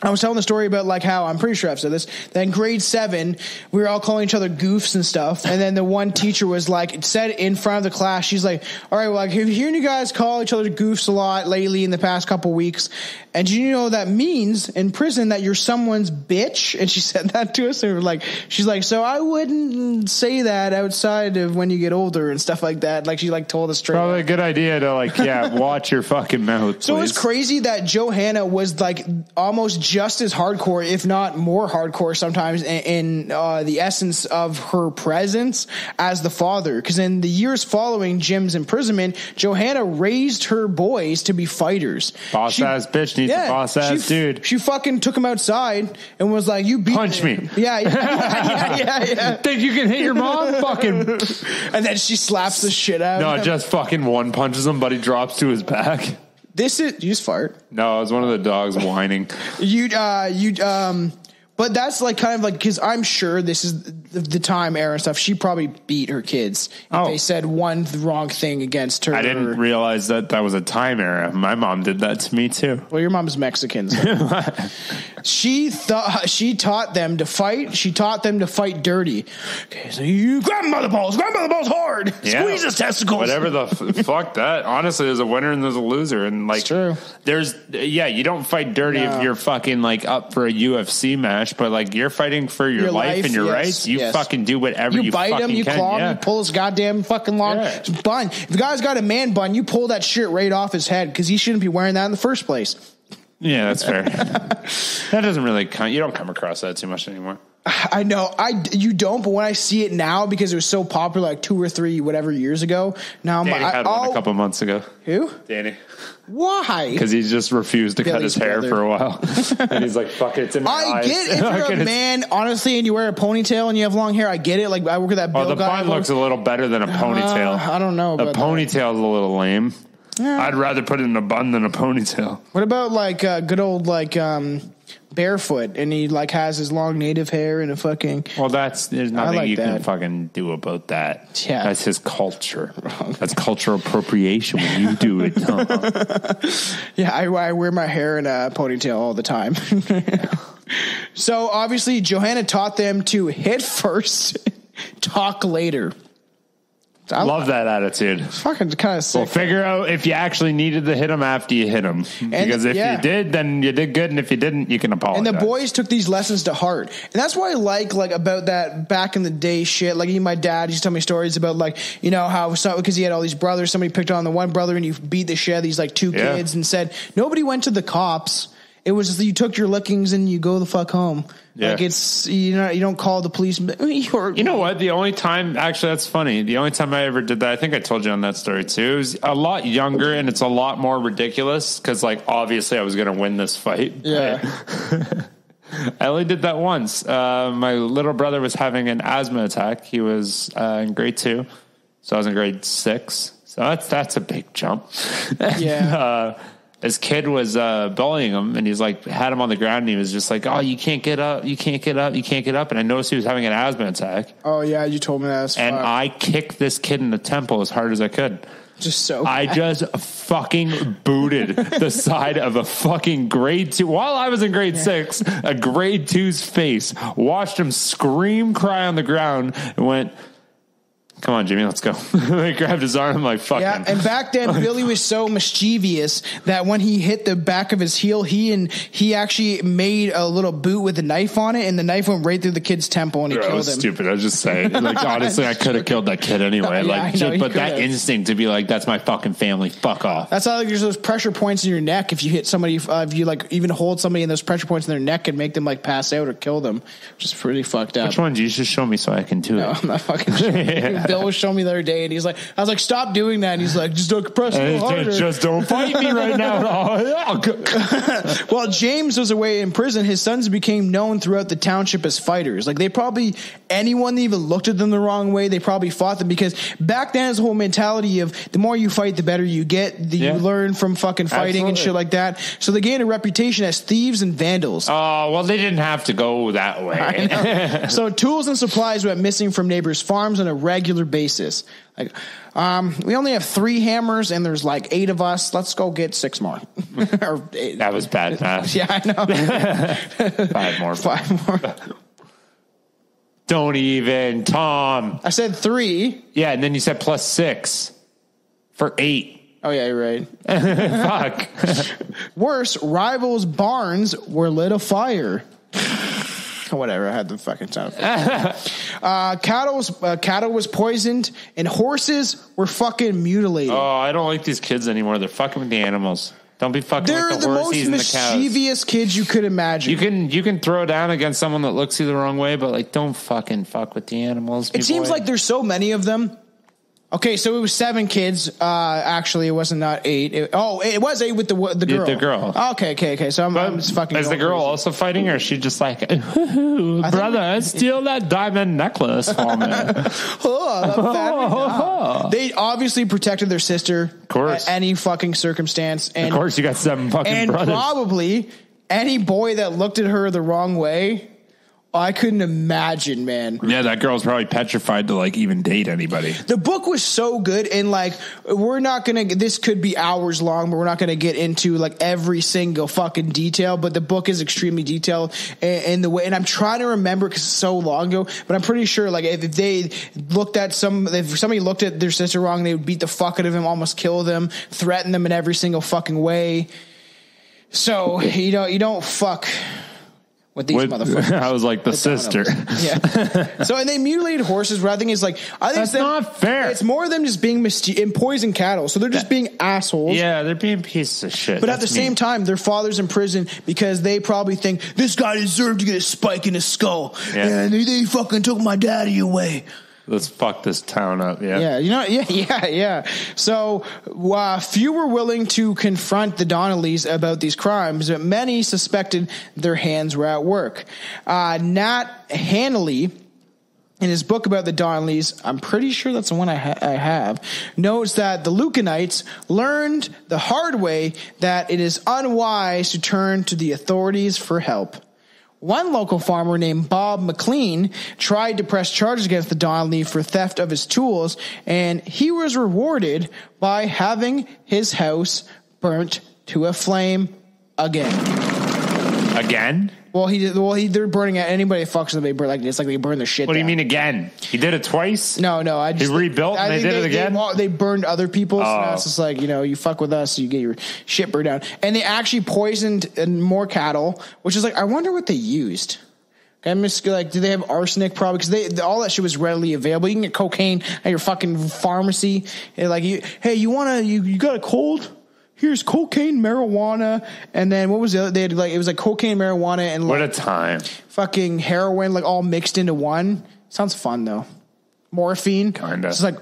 I was telling the story about like how I'm pretty sure I've said this. Then grade seven, we were all calling each other goofs and stuff. And then the one teacher was like, said in front of the class, she's like, "All right, well, like, I'm hearing you guys call each other goofs a lot lately in the past couple weeks. And you know that means in prison that you're someone's bitch?" And she said that to us. And we were like, she's like, "So I wouldn't say that outside of when you get older and stuff like that." Like she like told us straight. Probably up. a good idea to like, yeah, watch your fucking mouth. So it's please. crazy that Johanna was like almost just as hardcore, if not more hardcore, sometimes in, in uh, the essence of her presence as the father. Because in the years following Jim's imprisonment, Johanna raised her boys to be fighters. Boss ass bitch needs a boss ass she, dude. She fucking took him outside and was like, "You beat Punch me. Yeah, yeah, yeah, yeah, yeah. Think you can hit your mom? fucking And then she slaps the shit out. no, of him. just fucking one punches him, but he drops to his back. this is you just fart. No, it was one of the dogs whining. You, uh, you, um, but that's like kind of like because I'm sure this is the, the time era and stuff. She probably beat her kids if Oh. they said one wrong thing against her. I didn't realize that that was a time era. My mom did that to me too. well, your mom's Mexican. So. she thought she taught them to fight. She taught them to fight dirty. Okay, so you grab mother balls, grab mother balls hard, Yeah. squeeze his testicles. Whatever the f- fuck that. Honestly, there's a winner and there's a loser, and like, It's true. There's yeah, you don't fight dirty No. if you're fucking like up for a UFC match, but like you're fighting for your, Your life, life, and your yes, rights. You yes. fucking do whatever you, You bite him, you can. claw yeah. him, you pull his goddamn fucking long Yeah. bun. If the guy's got a man bun, you pull that shit right off his head because he shouldn't be wearing that in the first place. Yeah, that's fair. that doesn't really come. You don't come across that too much anymore. I know I you don't, but when I see it now because it was so popular like two or three whatever years ago. Now I'm Danny had one oh, a couple months ago. who? Danny, Why? because he just refused to cut his hair brother. for a while, and he's like, "Fuck it, it's in my I eyes." get if you're a man, honestly, and you wear a ponytail and you have long hair. I get it. Like I work with that Bill Oh, the guy. bun looks a little better than a ponytail. Uh, I don't know A about that. ponytail's a little lame. Yeah. I'd rather put it in a bun than a ponytail. What about like uh, good old like um, barefoot and he like has his long native hair and a fucking Well, that's there's nothing like you can fucking do about that. Yeah. that's his culture. That's cultural appropriation when you do it. Huh? Yeah, I, I wear my hair in a ponytail all the time. so obviously, Johanna taught them to hit first, talk later. I Love that attitude. Fucking kind of Well, sick. figure out if you actually needed to hit him after you hit him. Because if yeah. you did, then you did good, and if you didn't, you can apologize. and the boys took these lessons to heart, and that's why I like like about that back in the day shit. Like even my dad used to tell me stories about like you know how so because he had all these brothers, somebody picked on the one brother and you beat the shit out of these like two Yeah. kids and said nobody went to the cops. It was just you took your lickings and you go the fuck home. Yeah. Like it's you know you don't call the police. You're, You know what? The only time, actually, that's funny. The only time I ever did that, I think I told you on that story too. It was a lot younger and it's a lot more ridiculous because, like, obviously I was going to win this fight. Yeah. I only did that once. Uh, my little brother was having an asthma attack. He was uh, in grade two, so I was in grade six. So that's that's a big jump. Yeah. uh, this kid was uh, bullying him, and he's like had him on the ground, and he was just like, "Oh, you can't get up, you can't get up, you can't get up." And I noticed he was having an asthma attack, Oh yeah, you told me that. And fuck. I kicked this kid in the temple as hard as I could. just so I just fucking booted the side of a fucking grade two while I was in grade six, a grade two's face, watched him scream, cry on the ground, and went, Come on, Jimmy, let's go. I grabbed his arm, I'm like, fuck. Yeah, and back then Billy was so mischievous that when he hit the back of his heel, he and he actually made a little boot with a knife on it, and the knife went right through the kid's temple, and he Bro, killed was him. stupid. I was just saying. Like, honestly, I could have killed that kid anyway. Like, know, just- but that instinct to be like, that's my fucking family. Fuck off. That's how like there's those pressure points in your neck. If you hit somebody, uh, if you like even hold somebody in those pressure points in their neck and make them like pass out or kill them, which is pretty fucked up. Which one? You just show me so I can do it? No, it. I'm not fucking sure. Bill was showing me the other day, and he's like, I was like, stop doing that. And he's like, just don't press a harder. just, don't fight me right now. While James was away in prison, his sons became known throughout the township as fighters. Like they probably anyone that even looked at them the wrong way, they probably fought them because back then it's the whole mentality of the more you fight, the better you get. The, Yeah. You learn from fucking fighting and shit like that. So they gained a reputation as thieves and vandals. Oh well, they didn't have to go that way. so tools and supplies went missing from neighbors' farms on a regular regular basis. Like, um, we only have three hammers and there's like eight of us. Let's go get six more. or eight. That was bad math. Yeah, I know. Five more. Five more. Don't even, Tom. I said three. Yeah, and then you said plus six for eight. Oh yeah, you're right. Fuck. Worse, rivals' barns were lit afire. Whatever, I had the fucking sound. uh, cattle was uh, cattle was poisoned, and horses were fucking mutilated. oh, I don't like these kids anymore. They're fucking with the animals. Don't be fucking They're with the, the, most horsies and the mischievous kids you could imagine. You can you can throw down against someone that looks you the wrong way, but like don't fucking fuck with the animals. it seems like there's so many of them. Okay, so it was seven kids. Uh, actually, it wasn't not eight. It- oh, it was eight with the the girl. the girl. Okay, okay, okay. So I'm, I'm just fucking. Is the girl crazy. also fighting, or is she just like, "Ooh, brother, steal that diamond necklace for me? Oh, they obviously protected their sister. Of course. At any fucking circumstance, and of course, you got seven fucking and brothers. probably any boy that looked at her the wrong way. I couldn't imagine, man. Yeah, that girl's probably petrified to like even date anybody. The book was so good, and like we're not gonna. This could be hours long, but we're not gonna get into like every single fucking detail. But the book is extremely detailed in, in the way, and I'm trying to remember because it's so long ago. But I'm pretty sure, like if they looked at some, if somebody looked at their sister wrong, they would beat the fuck out of him, almost kill them, threaten them in every single fucking way. So you know you don't fuck with these With- motherfuckers. I was like the sister. Yeah. so and they mutilated horses. I think it's like I think That's it's them- not fair. It's more them just being and poison cattle. So they're just being assholes. Yeah, they're being pieces of shit. But at the That's same mean. time, their father's in prison because they probably think this guy deserved to get a spike in his skull, Yeah. and they, they fucking took my daddy away. Let's fuck this town up. Yeah. Yeah, you know, yeah, yeah, yeah. So uh, few were willing to confront the Donnellys about these crimes, but many suspected their hands were at work. Uh, Nate Hendley. In his book about the Donnellys, I'm pretty sure that's the one I, ha- I have, notes that the Lucanites learned the hard way that it is unwise to turn to the authorities for help. One local farmer named Bob McLean tried to press charges against the Donnelly for theft of his tools, and he was rewarded by having his house burnt to a flame again. Again? Well, he did. Well, he they're burning at anybody that fucks with them. They burn like it's like they burn their shit. What do you down. mean again? He did it twice? No, no. I just he rebuilt I and they did it again? They, they burned other people. So now Oh. it's just like you know, you fuck with us, you get your shit burned down. And they actually poisoned uh, more cattle, which is like I wonder what they used. I miss like, do they have arsenic? Probably because they all that shit was readily available. You can get cocaine at your fucking pharmacy. And like, you, hey, you wanna you, you got a cold? Here's cocaine, marijuana, and then what was the other? They had like it was like cocaine, marijuana, and What a time. fucking heroin, like all mixed into one. Sounds fun though. Morphine, Kinda. It's like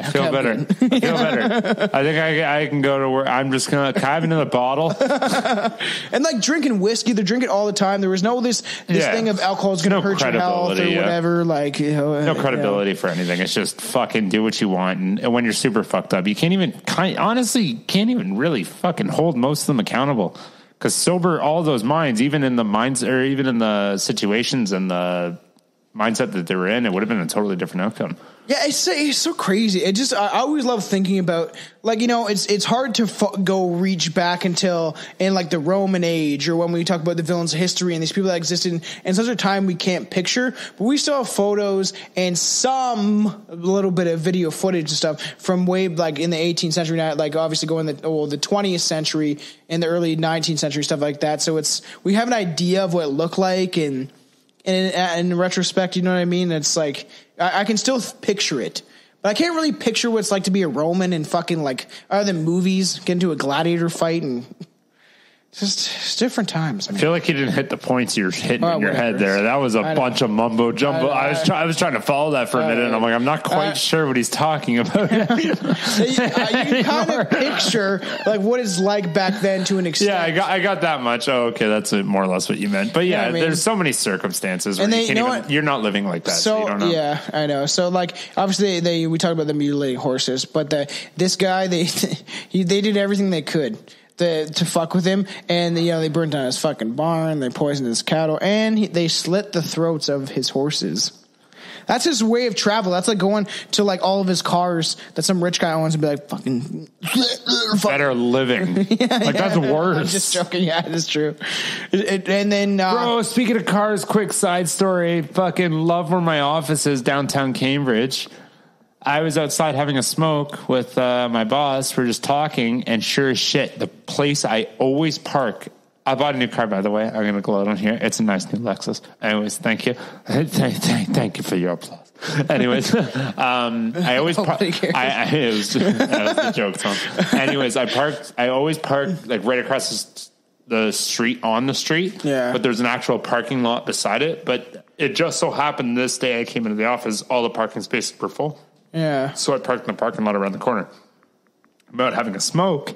I feel better. I feel better. I think I, I can go to work. I'm just going to, can I have another bottle? and like drinking whiskey. They're drinking all the time. There was no this this Yeah. thing of alcohol is going to No hurt your health or credibility, yeah. whatever. Like you know, uh, No credibility for anything. It's just fucking do what you want. And, and when you're super fucked up, you can't even, kind, honestly, you can't even really fucking hold most of them accountable. Because sober, all those minds, even in the minds, or even in the situations and the mindset that they were in, it would have been a totally different outcome. Yeah, it's so, it's so crazy. It just I always love thinking about like you know it's it's hard to fo- go reach back until in like the Roman age or when we talk about the villains' of history and these people that existed in, in such a time we can't picture, but we still have photos and some little bit of video footage and stuff from way like in the 18th century, not like obviously going the well the 20th century and the early 19th century stuff like that. So it's we have an idea of what it looked like and and in, uh, in retrospect, you know what I mean? It's like I, I can still picture it, but I can't really picture what it's like to be a Roman and fucking like other than movies, get into a gladiator fight and just it's different times. I feel like you didn't hit the points you're hitting Oh, in your head there. That was a I know. bunch of mumbo jumbo. I- I, was I- trying. I was trying to follow that for a minute, and I'm like, I'm not quite Uh, sure what he's talking about. you, uh, you kind of picture like what it's like back then to an extent. yeah, I got. I got that much. Oh, okay, that's more or less what you meant. But yeah, Yeah, I mean- there's so many circumstances where And you can't you know even, you're not living like that, so, you So know. yeah, I know. So like obviously they we talked about the mutilating horses, but the this guy they he, they did everything they could to to fuck with him, and you know they burnt down his fucking barn, they poisoned his cattle, and he, they slit the throats of his horses. That's his way of travel. That's like going to like all of his cars that some rich guy owns and be like, fucking. Better living. like that's worse. I'm just joking. Yeah, it is true. It- it- and then, uh, Bro, speaking of cars, quick side story. Fucking love where my office is downtown Cambridge. I was outside having a smoke with uh, my boss. We're just talking, and sure as shit, the place I always park. I bought a new car, by the way. I'm going to gloat on here. It's a nice new Lexus. Anyways, thank you. thank, thank, thank you for your applause. Anyways, um, I always park. I, I, it was, that was the joke, Tom. Anyways, I parked. I always park like right across the the street on the street. Yeah. But there's an actual parking lot beside it. But it just so happened this day I came into the office, all the parking spaces were full. Yeah. So I parked in the parking lot around the corner. I'm having a smoke,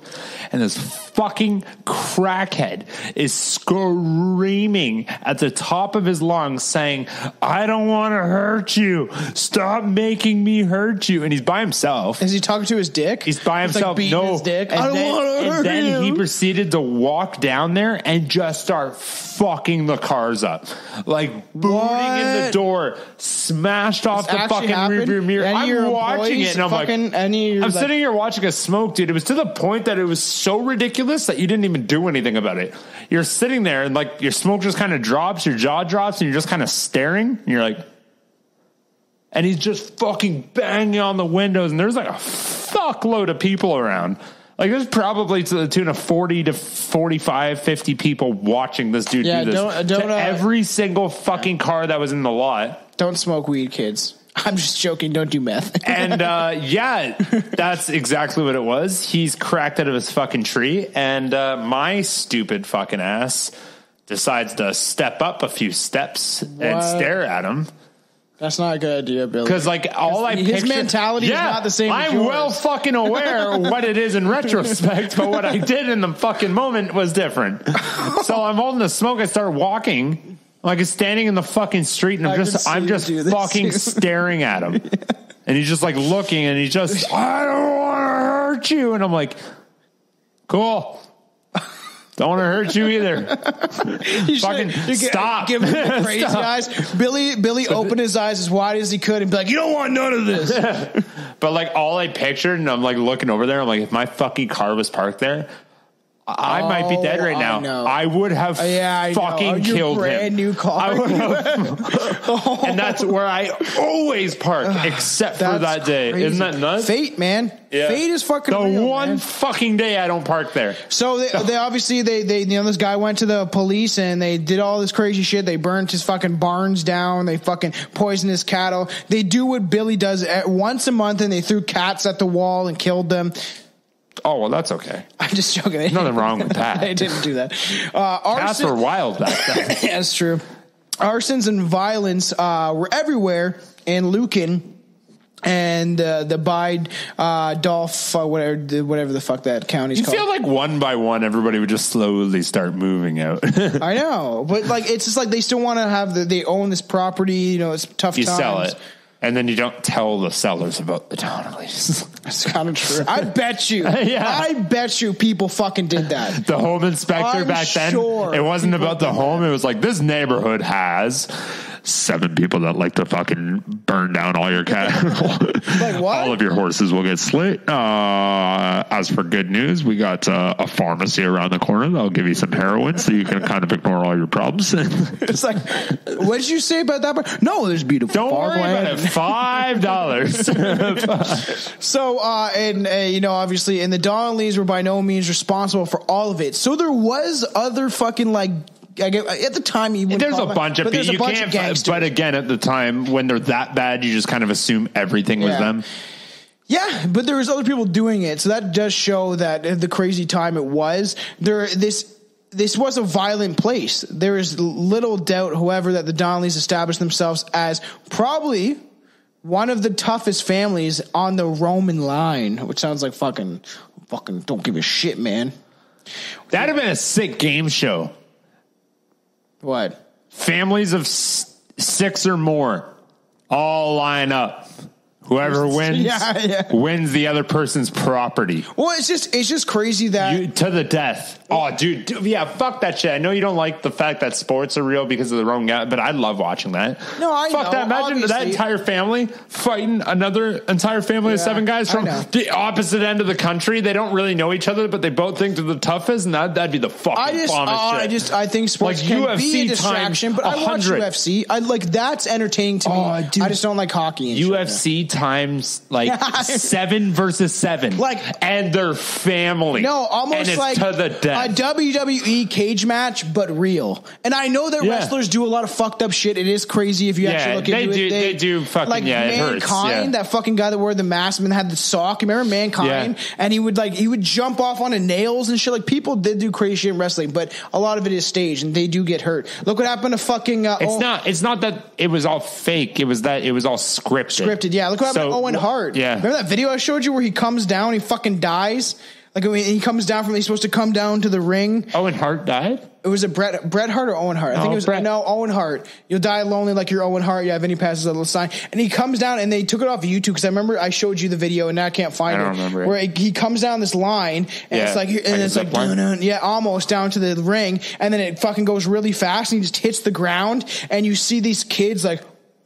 and this fucking crackhead is screaming at the top of his lungs, saying, I don't want to hurt you. Stop making me hurt you. And he's by himself. Is he talking to his dick? He's by It's himself. Beating no, his dick. And I don't then, want to and hurt then he you. proceeded to walk down there and just start fucking the cars up, like booting in the What? door, smashed off the actually fucking happened? rearview mirror. Any of I'm watching employees it and I'm fucking- like, any of your, I'm like- sitting here watching a smoke, dude. It was to the point that it was so ridiculous that you didn't even do anything about it. You're sitting there and like your smoke just kind of drops, your jaw drops, and you're just kind of staring. And you're like, and he's just fucking banging on the windows, and there's like a fuckload of people around. Like there's probably to the tune of 40 to 45, 50 people watching this dude Yeah, do this. don't- don't, to uh, every single fucking car that was in the lot. Don't smoke weed, kids. I'm just joking. Don't do meth. And uh, yeah, that's exactly what it was. He's cracked out of his fucking tree, and uh, my stupid fucking ass decides to step up a few steps and What? stare at him. That's not a good idea, Billy. Because like all I his picture, mentality is not the same as I'm yours. well fucking aware what it is in retrospect, but what I did in the fucking moment was different. So I'm holding the smoke. I start walking, like I'm standing in the fucking street, and I'm I just I'm just fucking staring at him, and he's just like looking, and he's just I don't want to hurt you, and I'm like, cool. Don't want to hurt you either. You fucking get- stop. Give him the crazy Stop. eyes. Billy, Billy opened his eyes as wide as he could and be like, "You don't want none of this." But like all I pictured, and I'm like looking over there, I'm like, if my fucking car was parked there, I might be dead right Oh, I now. know. I, would have Uh, yeah, I know. fucking Oh, your killed brand him. new car. I would have, and that's where I always park, except for that day. crazy. Isn't that nuts? Fate, man. Yeah. Fate is fucking the real, one man. fucking day I don't park there. So they, they obviously they they you know this guy went to the police and they did all this crazy shit. They burned his fucking barns down. They fucking poisoned his cattle. They do what Billy does at once a month and they threw cats at the wall and killed them. Oh well, that's okay. I'm just joking. Nothing wrong with that. I didn't do that. Uh, Cats were wild back then. yeah, that's true. Arsons and violence uh, were everywhere in Lucan and uh, the Bide, uh, Dolph, uh, whatever, the- whatever the fuck that county's You called. feel like one by one, everybody would just slowly start moving out. I know, but like it's just like they still want to have the they own this property. You know, it's tough. you times. sell it, and then you don't tell the sellers about the Donnellys. It's kind of true. I bet you. Yeah. I bet you people fucking did that. the home inspector I'm back then. it wasn't about the did home. It was like this neighborhood has seven people that like to fucking burn down all your cattle. Like what? All of your horses will get slit. Uh, as for good news, we got uh, a pharmacy around the corner that'll give you some heroin so you can kind of ignore all your problems. It's like, what did you say about that? part? No, there's beautiful Don't worry about it. Five dollars. So, uh, and uh, you know, obviously, and the Donnellys were by no means responsible for all of it. So there was other fucking like. I get, at the time, you there's a bunch of people. You bunch of can't. gangsters. But again, at the time when they're that bad, you just kind of assume everything was them. Yeah, but there was other people doing it, so that does show that the crazy time it was. There, this this was a violent place. There is little doubt, however, that the Donnellys established themselves as probably one of the toughest families on the Roman line, which sounds like fucking, fucking, don't give a shit, man. That'd have been a sick game show. What? Families of s- six or more all line up Whoever wins Yeah, yeah. wins the other person's property. Well, it's just it's just crazy that You, to the death. Oh, dude, dude, yeah, fuck that shit. I know you don't like the fact that sports are real because of the wrong guy, but I love watching that. No, I fuck know, that. Imagine that entire family fighting another entire family of seven guys from the opposite end of the country. They don't really know each other, but they both think they're the toughest, and that that'd be the fucking I just, uh. I just, I think sports Like can UFC be a distraction, but I watch UFC. I like that's entertaining to me. Oh. I just don't like hockey. And shit. Times like seven versus seven, Like- and their family. No, almost like to the death. a. WWE cage match, but real. And I know that Yeah. wrestlers do a lot of fucked up shit. It is crazy if you Yeah, actually look they into do- it. they do fucking- like yeah, it hurts, mankind. yeah. That fucking guy that wore the mask and had the sock. Remember mankind? And he would like he would jump off onto nails and shit. Like people did do crazy shit in wrestling, but a lot of it is staged and they do get hurt. Look what happened to fucking. Uh, It's Owen- not. It's not that it was all fake. It was that it was all scripted. scripted. Yeah, look happened So- to Owen Hart. Yeah, remember that video I showed you where he comes down, he fucking dies. Like he comes down from, he's supposed to come down to the ring. Owen Hart died. It was a Bret Bret Hart or Owen Hart. I think Oh, it was Bret. no Owen Hart. You'll die lonely like you're Owen Hart. Yeah, then he passes a little sign, and he comes down, and they took it off YouTube because I remember I showed you the video, and now I can't find I it. remember. Where he he comes down this line, and Yeah, it's like, and like it's like, dun-dun, yeah, almost down to the ring, and then it fucking goes really fast, and he just hits the ground, and you see these kids like.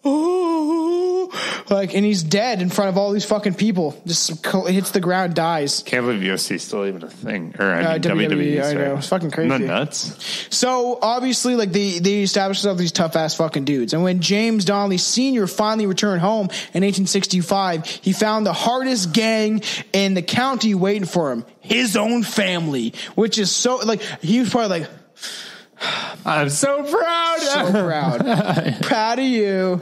Oh, like, and he's dead in front of all these fucking people. Just co- hits the ground, dies. Can't believe UFC is still even a thing. Or I Uh, mean, WWE, WWE. I know. It's fucking crazy. Isn't that nuts? So obviously, like they they established themselves these tough ass fucking dudes. And when James Donnelly Sr. finally returned home in 1865, he found the hardest gang in the county waiting for him, his own family, which is so like he was probably like I'm so proud. so proud, proud of you.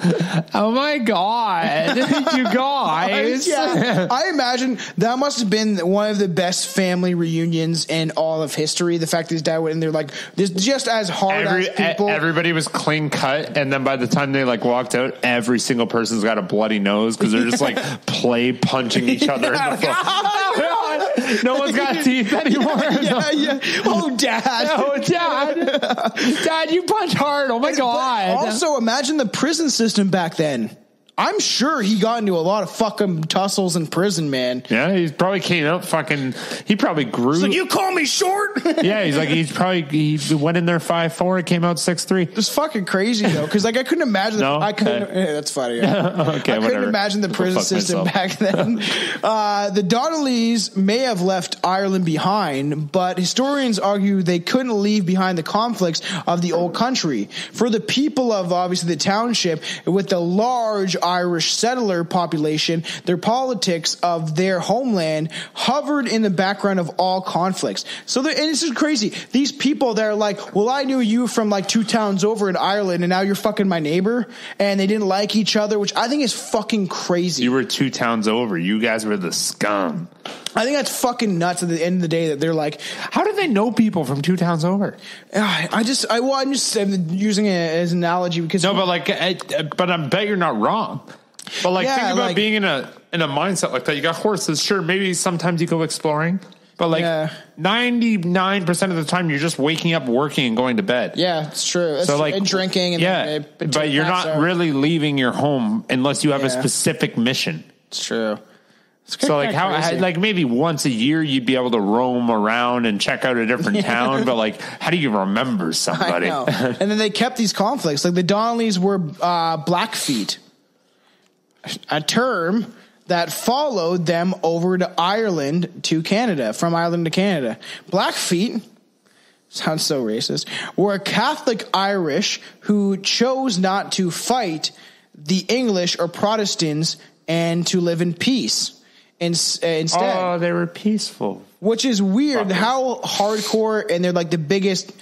oh my god, you guys! yeah, I imagine that must have been one of the best family reunions in all of history. The fact that his dad went in there like this, just as hard Every, as people. everybody was clean cut, and then by the time they like walked out, every single person's got a bloody nose because they're just like play punching each other in the. No one's got teeth anymore. yeah, yeah. Oh, dad. Oh, Dad! Dad, you punch hard. Oh my god! Also, imagine the prison system back then. I'm sure he got into a lot of fucking tussles in prison, man. yeah, he's probably came out fucking. He probably grew. Like you call me short? yeah, he's like he's probably he went in there five four. Came out six three. It's fucking crazy though, because like I couldn't imagine. No? I couldn't. Okay. yeah, that's funny. yeah. okay, I couldn't whatever. imagine the Go prison fuck system myself. back then. uh, the Donnellys may have left Ireland behind, but historians argue they couldn't leave behind the conflicts of the old country. For the people of obviously the township, with the large Irish settler population, their politics of their homeland hovered in the background of all conflicts. So, and this is crazy. These people that are like, well, I knew you from like two towns over in Ireland, and now you're fucking my neighbor, and they didn't like each other, which I think is fucking crazy. You were two towns over. You guys were the scum. I think that's fucking nuts. At the end of the day, that they're like, How do they know people from two towns over? "Ah, I just, I, well, I'm just I'm using it as an analogy because No, but like, I, but I bet you're not wrong. But like, Yeah, think about like- being in a in a mindset like that. You got horses. Sure, maybe sometimes you go exploring, but like Yeah. ninety nine percent of the time, you're just waking up, working, and going to bed. yeah, it's true. It's So true. like and drinking, and yeah, then, uh, but you're not out. really leaving your home unless you have a specific mission. It's true. So like how crazy. like maybe once a year you'd be able to roam around and check out a different town, but like how do you remember somebody? and then they kept these conflicts. Like the Donnellys were uh, Blackfeet, a term that followed them over to Ireland to Canada, from Ireland to Canada. Blackfeet sounds so racist. Were Catholic Irish who chose not to fight the English or Protestants and to live in peace. In, uh, instead, oh, they were peaceful. which is weird how hardcore and they're like the biggest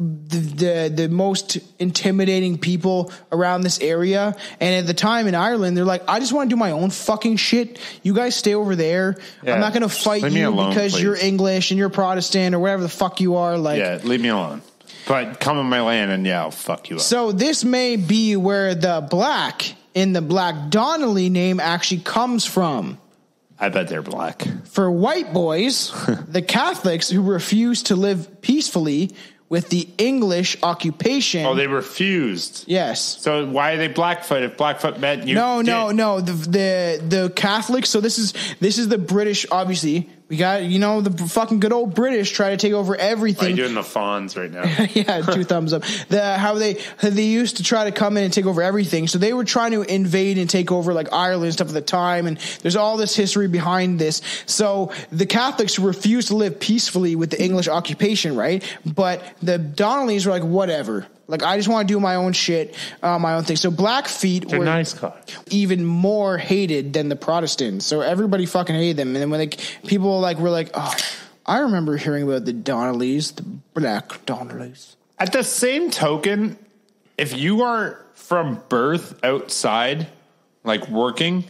the, the the most intimidating people around this area and at the time in Ireland they're like I just want to do my own fucking shit you guys stay over there Yeah. I'm not going to fight leave you alone, because please. you're English and you're Protestant or whatever the fuck you are like Yeah, leave me alone. But come on my land and yeah, I'll fuck you up. so this may be where the black in the Black Donnelly name actually comes from I bet they're black. For Whiteboys, the Catholics who refused to live peacefully with the English occupation. Oh, they refused. yes. So why are they Blackfoot? If Blackfoot meant you, No, no, no. The the the Catholics. So this is this is the British. Obviously, we got you know the fucking good old British try to take over everything. you doing the Fonz right now? yeah, two thumbs up. The how they how they used to try to come in and take over everything. So they were trying to invade and take over like Ireland and stuff at the time. And there's all this history behind this. So the Catholics refused to live peacefully with the English occupation, right? But the Donnellys were like, whatever. Like I just want to do my own shit, uh, my own thing. So Blackfeet They're were nice guys. even more hated than the Protestants. So everybody fucking hated them. And then when like people like were like, oh, I remember hearing about the Donnellys, the Black Donnellys. At the same token, if you are from birth outside, like working,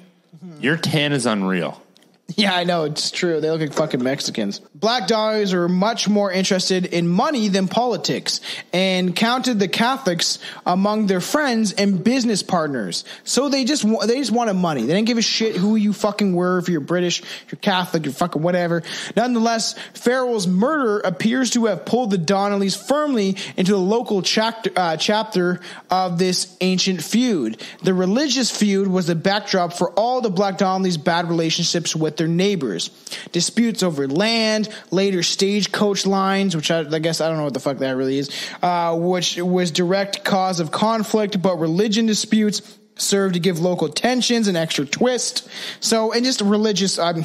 your tan is unreal. Yeah, I know it's true. They look like fucking Mexicans. Black Donnellys were much more interested in money than politics, and counted the Catholics among their friends and business partners. So they just they just wanted money. They didn't give a shit who you fucking were. If you're British, you're Catholic, you're fucking whatever. Nonetheless, Farrell's murder appears to have pulled the Donnellys firmly into the local chapter, uh, chapter of this ancient feud. The religious feud was the backdrop for all the Black Donnellys' bad relationships with their neighbors. Disputes over land, later stagecoach lines, which I, I guess I don't know what the fuck that really is, uh, which was direct cause of conflict, but religion disputes served to give local tensions an extra twist. So, and just religious, um, I'll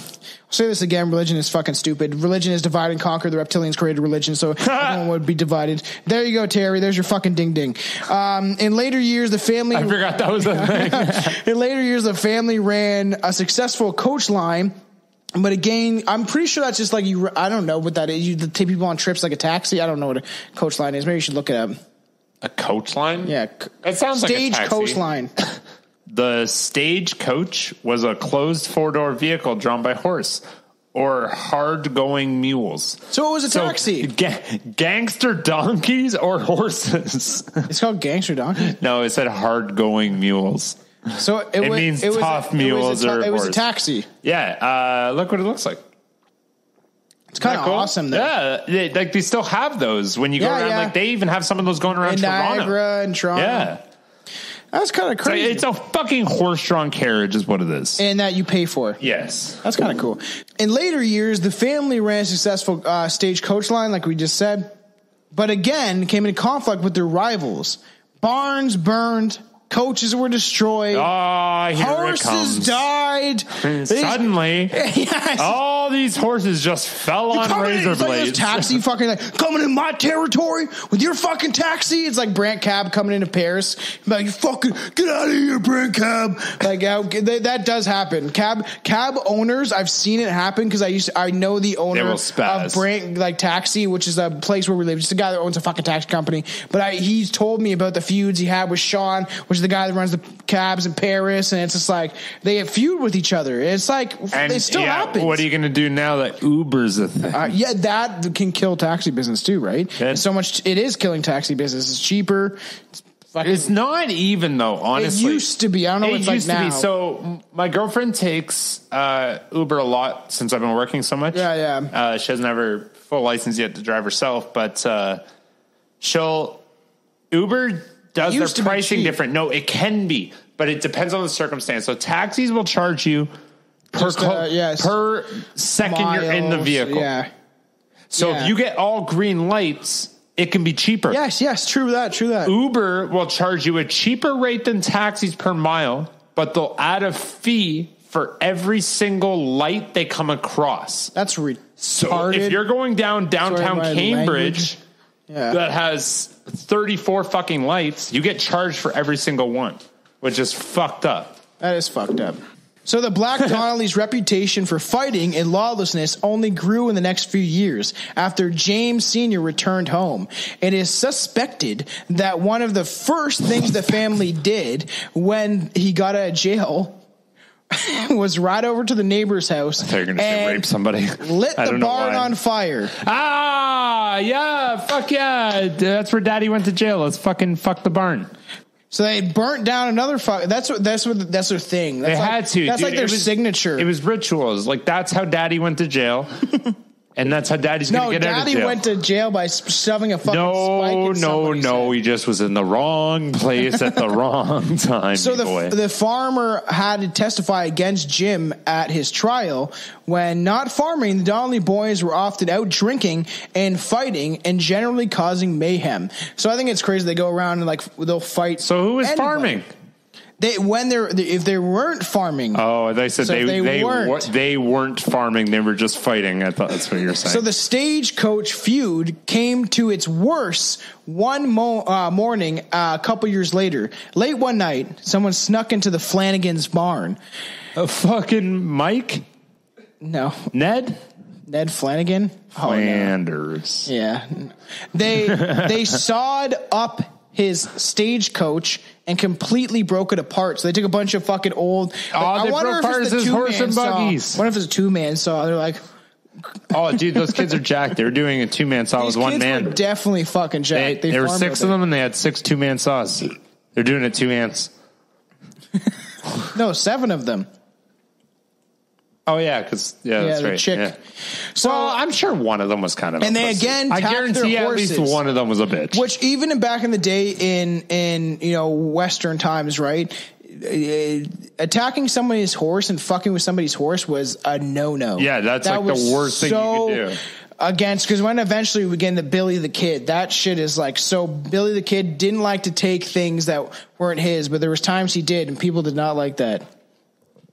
say this again, religion is fucking stupid. Religion is divide and conquer. The reptilians created religion, so everyone would be divided. There you go, Terry. There's your fucking ding ding. Um, in later years, the family. I forgot that was a thing. In later years, the family ran a successful coach line. But again, I'm pretty sure that's just like you. I don't know what that is. You take people on trips like a taxi. I don't know what a coach line is. Maybe you should look it up. A coach line? Yeah, It sounds like a stage taxi. coach line. The stage coach was a closed four door vehicle drawn by horse or hard going mules. So it was a So, taxi. ga- gangster donkeys or horses? It's called Gangster Donkey. no, it said hard going mules. So it, It wa- means was tough a, mules It was, a, it was a taxi. Yeah, uh, look what it looks like. It's kind of Cool. awesome. Though. Yeah, they, like they still have those when you go Yeah, around. yeah. Like they even have some of those going around in Toronto. Niagara and Toronto. Yeah, that's kind of crazy. it's a fucking horse-drawn carriage, is what it is. and that you pay for. yes, That's kind of cool. In later years, the family ran a successful uh, stage coach line, like we just said, but again came into conflict with their rivals. Barns burned, coaches were destroyed, Oh, here it horses comes. died. They- Suddenly, yes. all these horses just fell on in, razor it's like this blades. taxi fucking like coming in my territory with your fucking taxi. It's like Brant Cab coming into Paris. Like you fucking get out of here, Brant Cab. Like that does happen. Cab cab owners, I've seen it happen because I used to, I know the owner of. Brant like Taxi, which is a place where we live. Just a guy that owns a fucking taxi company. But I, he's told me about the feuds he had with Sean, which is the guy that runs the cabs in Paris, and it's just like they have feud with each other. It's like and it still yeah, happens. what are you going to do now that Uber's a thing? Uh, yeah, that can kill taxi business too, right? So much it is killing taxi business. It's cheaper. It's fucking, it's not even though, honestly. it used to be. I don't know what it it's like used now. to be. So my girlfriend takes uh, Uber a lot since I've been working so much. Yeah, yeah. Uh, she hasn't her full license yet to drive herself, but uh, she'll Uber does their used to be pricing different. No, it can be, but it depends on the circumstance. So taxis will charge you per Just, uh, yes. per second you're in the vehicle. Yeah. So yeah. if you get all green lights, it can be cheaper. Yes, yes, true that, true that. Uber will charge you a cheaper rate than taxis per mile, but they'll add a fee for every single light they come across. That's retarded. So if you're going down downtown my Cambridge yeah. that has 34 fucking lights, you get charged for every single one, which is fucked up. That is fucked up. So the Black Donnellys' reputation for fighting and lawlessness only grew in the next few years after James Sr. returned home. It is suspected that one of the first things the family did when he got out of jail was ride over to the neighbor's house They're going to say and rape somebody. lit the barn on fire. Ah, yeah, fuck yeah. That's where daddy went to jail. Let's fucking fuck the barn. So they burnt down another fuck. That's what. That's what. That's their thing. That's They like, had to. That's dude. like their It was- signature. It was rituals. Like that's how Daddy went to jail. and that's how Daddy's No, gonna get out of Daddy jail. went to jail by shoving a fucking spike no, in no, somebody's no. He just was in the wrong place at the wrong time. So the boy. the farmer had to testify against Jim at his trial. When not farming, the Donnelly boys were often out drinking and fighting and generally causing mayhem. So I think it's crazy they go around and like they'll fight. so who is anybody. farming? They when they're if they weren't farming. Oh, they said So they they they weren't. weren't. they weren't farming. They were just fighting. I thought that's what you're saying. So the stagecoach feud came to its worst one mo- uh, morning uh, a couple years later. Late one night, someone snuck into the Flanagan's barn. a fucking Mike No, Ned Ned Flanagan. Oh, no. Flanders. Yeah. They they sawed up his stagecoach and completely broke it apart. So they took a bunch of fucking old. Oh, they broke apart it's his the horse two-man and saw. buggies. What if it's a two man saw? They're like Oh, dude, those kids are jacked. They were doing a two man saw these with one kids man. were definitely fucking They, jacked. there were six with of it. them, and they had six two man saws. They're doing it two ants. No, seven of them. Oh yeah, because yeah, Yeah, that's right. chick. Yeah. So well, I'm sure one of them was kind of. a And they pussy. again I guarantee their at least one of them was a bitch. Which even in back in the day in in you know Western times, right? Uh, attacking somebody's horse and fucking with somebody's horse was a no no. Yeah, that's like the worst thing you could do. Against because when eventually we get into Billy the Kid, that shit is like so. Billy the Kid didn't like to take things that weren't his, but there was times he did, and people did not like that.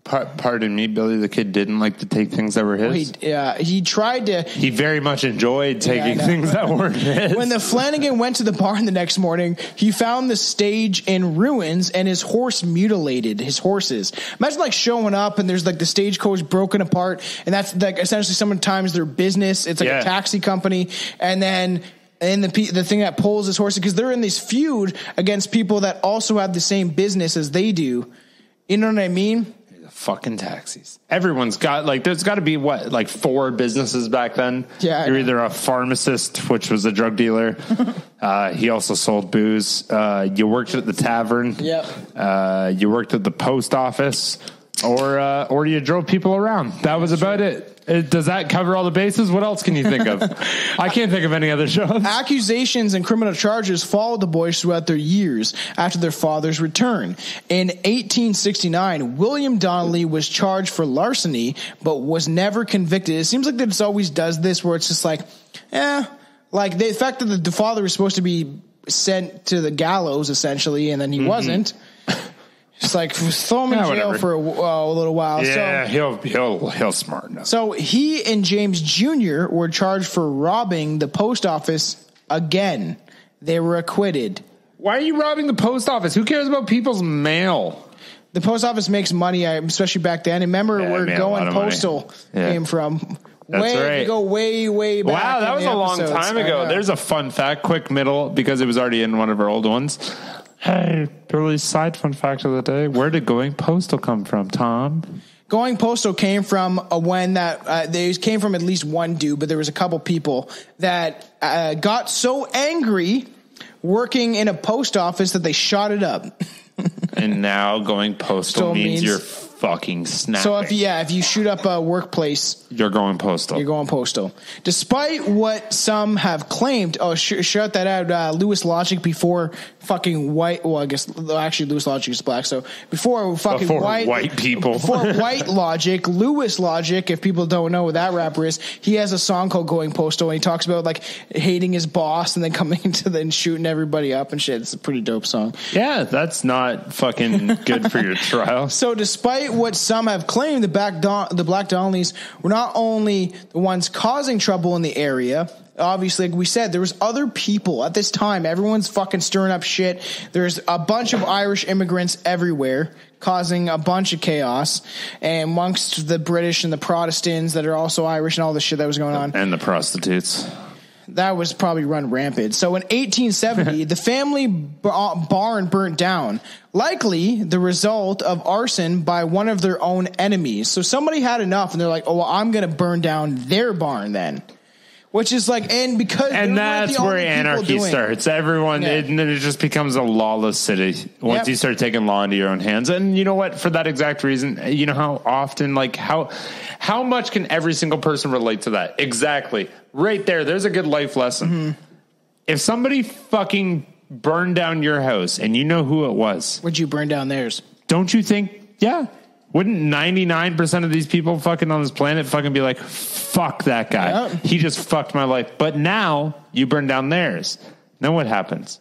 Pa- pardon me, Billy the Kid didn't like to take things that were his. He uh, he tried to He very much enjoyed taking know. things that weren't his. When the Flanagan went to the barn the next morning, he found the stage in ruins and his horse mutilated. His horses. Imagine like showing up and there's like the stagecoach broken apart, and that's like essentially sometimes their business. It's like Yeah. a taxi company, and then. And the the thing that pulls his horse because they're in this feud against people that also have the same business as they do. You know what I mean? Fucking taxis. Everyone's got like there's got to be what like four businesses back then. Yeah, you're either a pharmacist, which was a drug dealer. uh, he also sold booze. Uh, you worked at the tavern. Yep. Uh, you worked at the post office, or uh, or you drove people around. That was about it. It- Does that cover all the bases? What else can you think of? I can't think of any other shows. Accusations and criminal charges followed the boys throughout their years after their father's return. In 1869, William Donnelly was charged for larceny, but was never convicted. It seems like that it always does this, where it's just like, eh, like the fact that the, the father was supposed to be sent to the gallows essentially, and then he wasn't. It's like throw him in Yeah, jail whatever. for a, uh, a little while. Yeah, So, he'll he'll he'll smart enough. so he and James Jr. were charged for robbing the post office again. They were acquitted. Why are you robbing the post office? Who cares about people's mail? The post office makes money, I- especially back then. And remember Yeah, where it made a going of money. postal Yeah. came from. That's way right. go way way back. Wow, that in was the a long episodes. time I ago. know. There's a fun fact, quick middle, because it was already in one of our old ones. Hey, Billy's side fun fact of the day. Where did going postal come from, Tom? Going postal came from a when that uh, they came from at least one dude, but there was a couple people that uh, got so angry working in a post office that they shot it up. And now going postal Still means, means- you're fucking snapping. So if yeah, if you shoot up a workplace, you're going postal. You're going postal. Despite what some have claimed, oh, sh- shout that out, uh, Louis Logic before fucking white. Well, I guess actually Louis Logic is black. So before fucking Before white, white people. before white Logic, Louis Logic. If people don't know who that rapper is, he has a song called "Going Postal," and he talks about like hating his boss and then coming into the and shooting everybody up and shit. It's a pretty dope song. yeah, that's not fucking good for your trial. So, despite what some have claimed, the, back Don- the Black Donnellys were not only the ones causing trouble in the area. Obviously, like we said, there was other people at this time. Everyone's fucking stirring up shit. There's a bunch of Irish immigrants everywhere, causing a bunch of chaos. And amongst the British and the Protestants that are also Irish and all the shit that was going on And the prostitutes. that was probably run rampant. So in 1870, the family ba- uh, barn burnt down, likely the result of arson by one of their own enemies. So somebody had enough and they're like, oh, well, I'm going to burn down their barn then. Which is like, and because and that's where anarchy starts. Everyone, Yeah. it, and then it just becomes a lawless city once Yep. you start taking law into your own hands. And you know what? For that exact reason, you know how often, like how how much can every single person relate to that? Exactly, right there. There's a good life lesson. Mm-hmm. If somebody fucking burned down your house and you know who it was, Would you burn down theirs? don't you think? Yeah. Wouldn't 99% of these people fucking on this planet fucking be like, fuck that guy. Yep. He just fucked my life. But now you burn down theirs. Then what happens?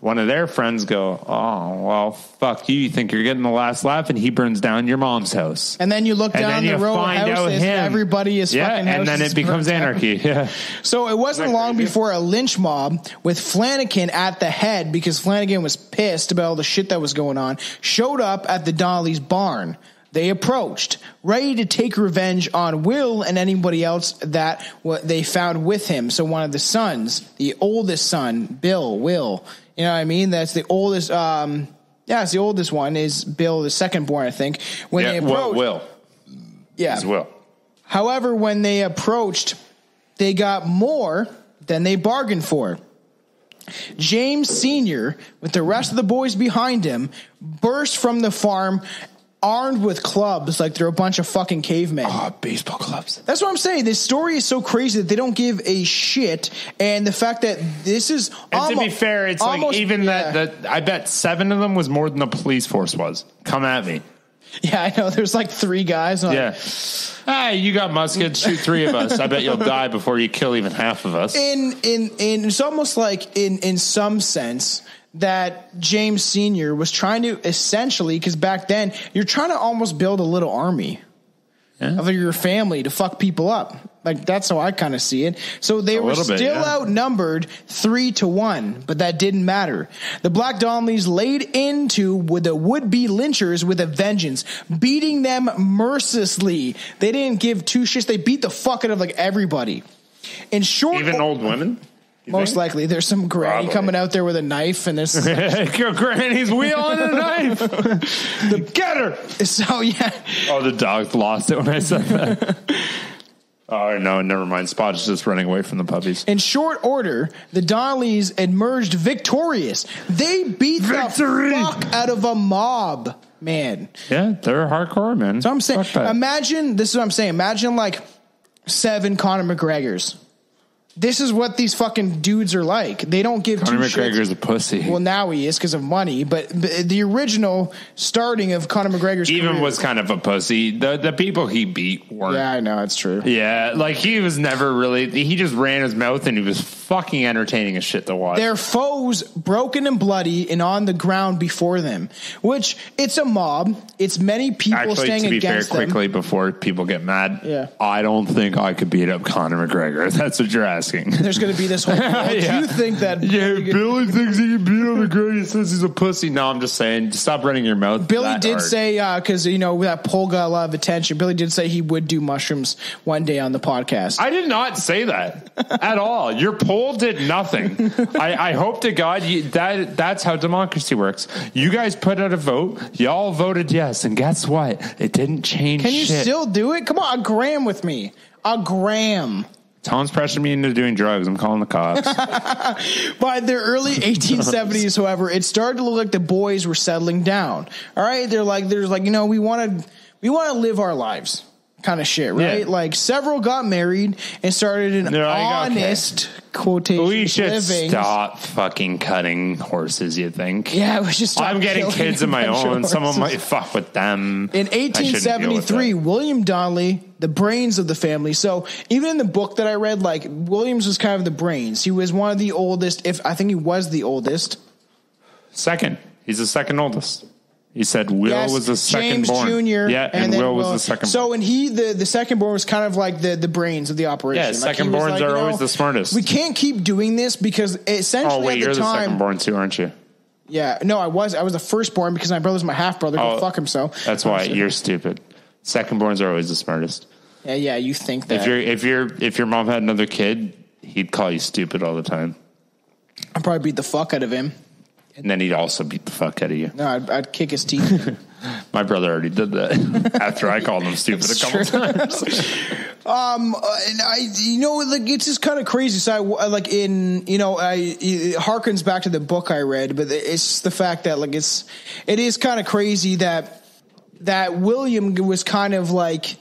One of their friends go, oh, well, fuck you. You think you're getting the last laugh and he burns down your mom's house. And then you look And down then the you row of find out houses, and him. everybody is yeah, fucking and then houses it becomes burnt down. anarchy. Yeah. So it wasn't long before a lynch mob with Flanagan at the head because Flanagan was pissed about all the shit that was going on, showed up at the Donnelly's barn. They approached, ready to take revenge on Will and anybody else that what they found with him. So one of the sons, the oldest son, Bill, Will, you know what I mean? That's the oldest. Um, yeah, it's the oldest one is Bill, the second born, I think. When they yeah approached, Will, Will. yeah, Is Will. However, when they approached, they got more than they bargained for. James Sr., with the rest of the boys behind him, burst from the farm armed with clubs like they're a bunch of fucking cavemen. Oh, baseball clubs. That's what I'm saying. This story is so crazy that they don't give a shit. And the fact that this is And to be fair, it's almost- like even yeah. that, that, I bet seven of them was more than the police force was. Come at me. Yeah, I know. There's like three guys. On, Yeah. Hey, you got muskets. Shoot three of us. I bet you'll die before you kill even half of us. in in in it's almost like in in some sense that James Senior was trying to essentially because back then you're trying to almost build a little army Yeah. of your family to fuck people up. Like that's how I kind of see it. So they A were still bit, yeah. outnumbered three to one, but that didn't matter. The Black Donnellys laid into with the would-be lynchers with a vengeance, beating them mercilessly. They didn't give two shits. They beat the fuck out of like everybody. In short, Even old women? Most likely, there's some granny Probably. coming out there with a knife, and there's Granny's wheeling a knife. the, Get her. so yeah. Oh, the dog lost it when I said that. oh, no, never mind. Spot is just running away from the puppies. In short order, the Donnellys emerged victorious. They beat Victory! the fuck out of a mob, man. Yeah, they're hardcore, man. So I'm saying, imagine this is what I'm saying. Imagine like seven Conor McGregors. This is what these fucking dudes are like. They don't give Conor two shits. McGregor's a pussy. Well, now he is because of money, but, the original starting of Conor McGregor's Even career- was kind of a pussy. The the people he beat weren't. yeah, I know it's true. Yeah, like he was never really. He just ran his mouth and he was fucking entertaining as shit to watch. Their foes broken and bloody and on the ground before them, which it's a mob. It's many people Actually, staying to be fair, them. quickly before people get mad, Yeah. I don't think I could beat up Conor McGregor. That's what you're asking. There's going to be this whole. Well, Do you think that? Yeah, Billy thinks he can beat up McGregor. He says he's a pussy. No, I'm just saying, stop running your mouth. Billy did hard. say uh, because you know that poll got a lot of attention. Billy did say he would do mushrooms one day on the podcast. I did not say that at all. Your poll did nothing. I, I hope to God you, that that's how democracy works. You guys put out a vote. Y'all voted yes, and guess what? It didn't change. Can you shit. still do it? Come on, a gram with me. A gram. Tom's pressuring me into doing drugs. I'm calling the cops. By the early 1870s, however, it started to look like the boys were settling down. All right, they're like, there's like, you know, we want to, we want to live our lives, kind of shit, right? Yeah. Like several got married and started an They're like, okay. honest quotation we should living. stop fucking cutting horses. You think? Yeah, we should I'm getting kids of my own. Someone horses. might fuck with them. In I shouldn't deal with 1873. William Donnelly, the brains of the family. So even in the book that I read, like Williams was kind of the brains. He was one of the oldest. If I think he was the oldest. Second. He's the second oldest. He said Will Yes, was the second James born. Jr. Yeah, and, then Will was the second. born. So, and he, the the second born, was kind of like the the brains of the operation. Yeah, Like, second borns like, are you know, always the smartest. We can't keep doing this because essentially oh wait, you're the the second born too, aren't you? yeah, no, I was I was the firstborn because my brother's my half brother. Go Oh, fuck himself. That's why you're stupid. Second borns are always the smartest. Yeah, yeah, you think that? If your if your if your mom had another kid, he'd call you stupid all the time, I'd probably beat the fuck out of him. And then he'd also beat the fuck out of you. No, I'd, I'd kick his teeth. My brother already did that after I called him stupid a couple times. Um, uh, and I, you know, like it's just kind of crazy. So, I, like in, you know, I it harkens back to the book I read, but it's the fact that like it's, it is kind of crazy that that William was kind of like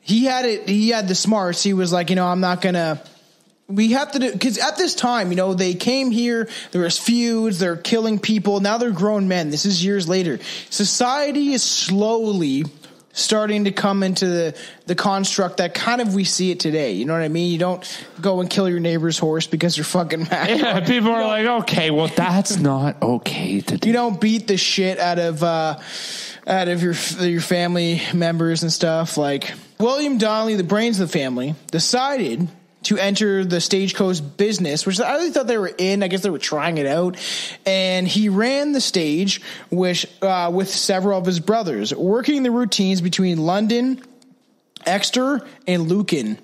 he had it. He had the smarts. He was like, you know, I'm not gonna. We have to do because at this time, you know, they came here. There was feuds. They're killing people. Now they're grown men. This is years later. Society is slowly starting to come into the, the construct that kind of we see it today. You know what I mean? You don't go and kill your neighbor's horse because you're fucking mad. Yeah, people are like, okay, well, that's not okay to do. You don't beat the shit out of uh, out of your your family members and stuff. Like William Donnelly, the brains of the family, decided to enter the stagecoach business, which I really thought they were in. I guess they were trying it out, and he ran the stage with uh, with several of his brothers, working the routines between London, Exeter, and Lucan.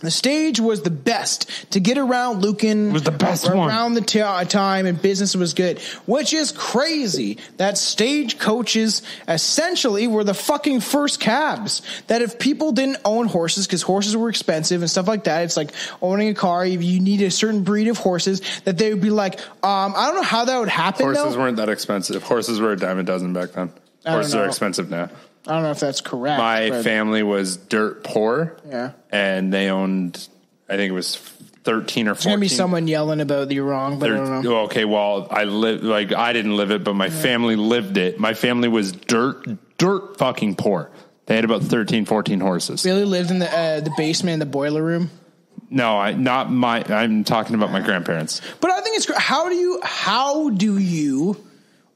The stage was the best to get around Lucan. Was the best around one. the t- time, and business was good, which is crazy. That stage coaches essentially were the fucking first cabs. That if people didn't own horses because horses were expensive and stuff like that, it's like owning a car. You you need a certain breed of horses. That they would be like, um, I don't know how that would happen. Horses though. weren't that expensive. Horses were a dime a dozen back then. Horses are expensive now. I don't know if that's correct. My but- family was dirt poor. Yeah. And they owned, I think it was 13 or 14. There's gonna be someone yelling about you're wrong, but I don't know. Okay, well, I live like I didn't live it, but my family lived it. My family was dirt, dirt fucking poor. They had about 13, 14 horses. Billy lived in the uh, the basement in the boiler room. No, I not my. I'm talking about my grandparents. But I think it's gr- how do you how do you?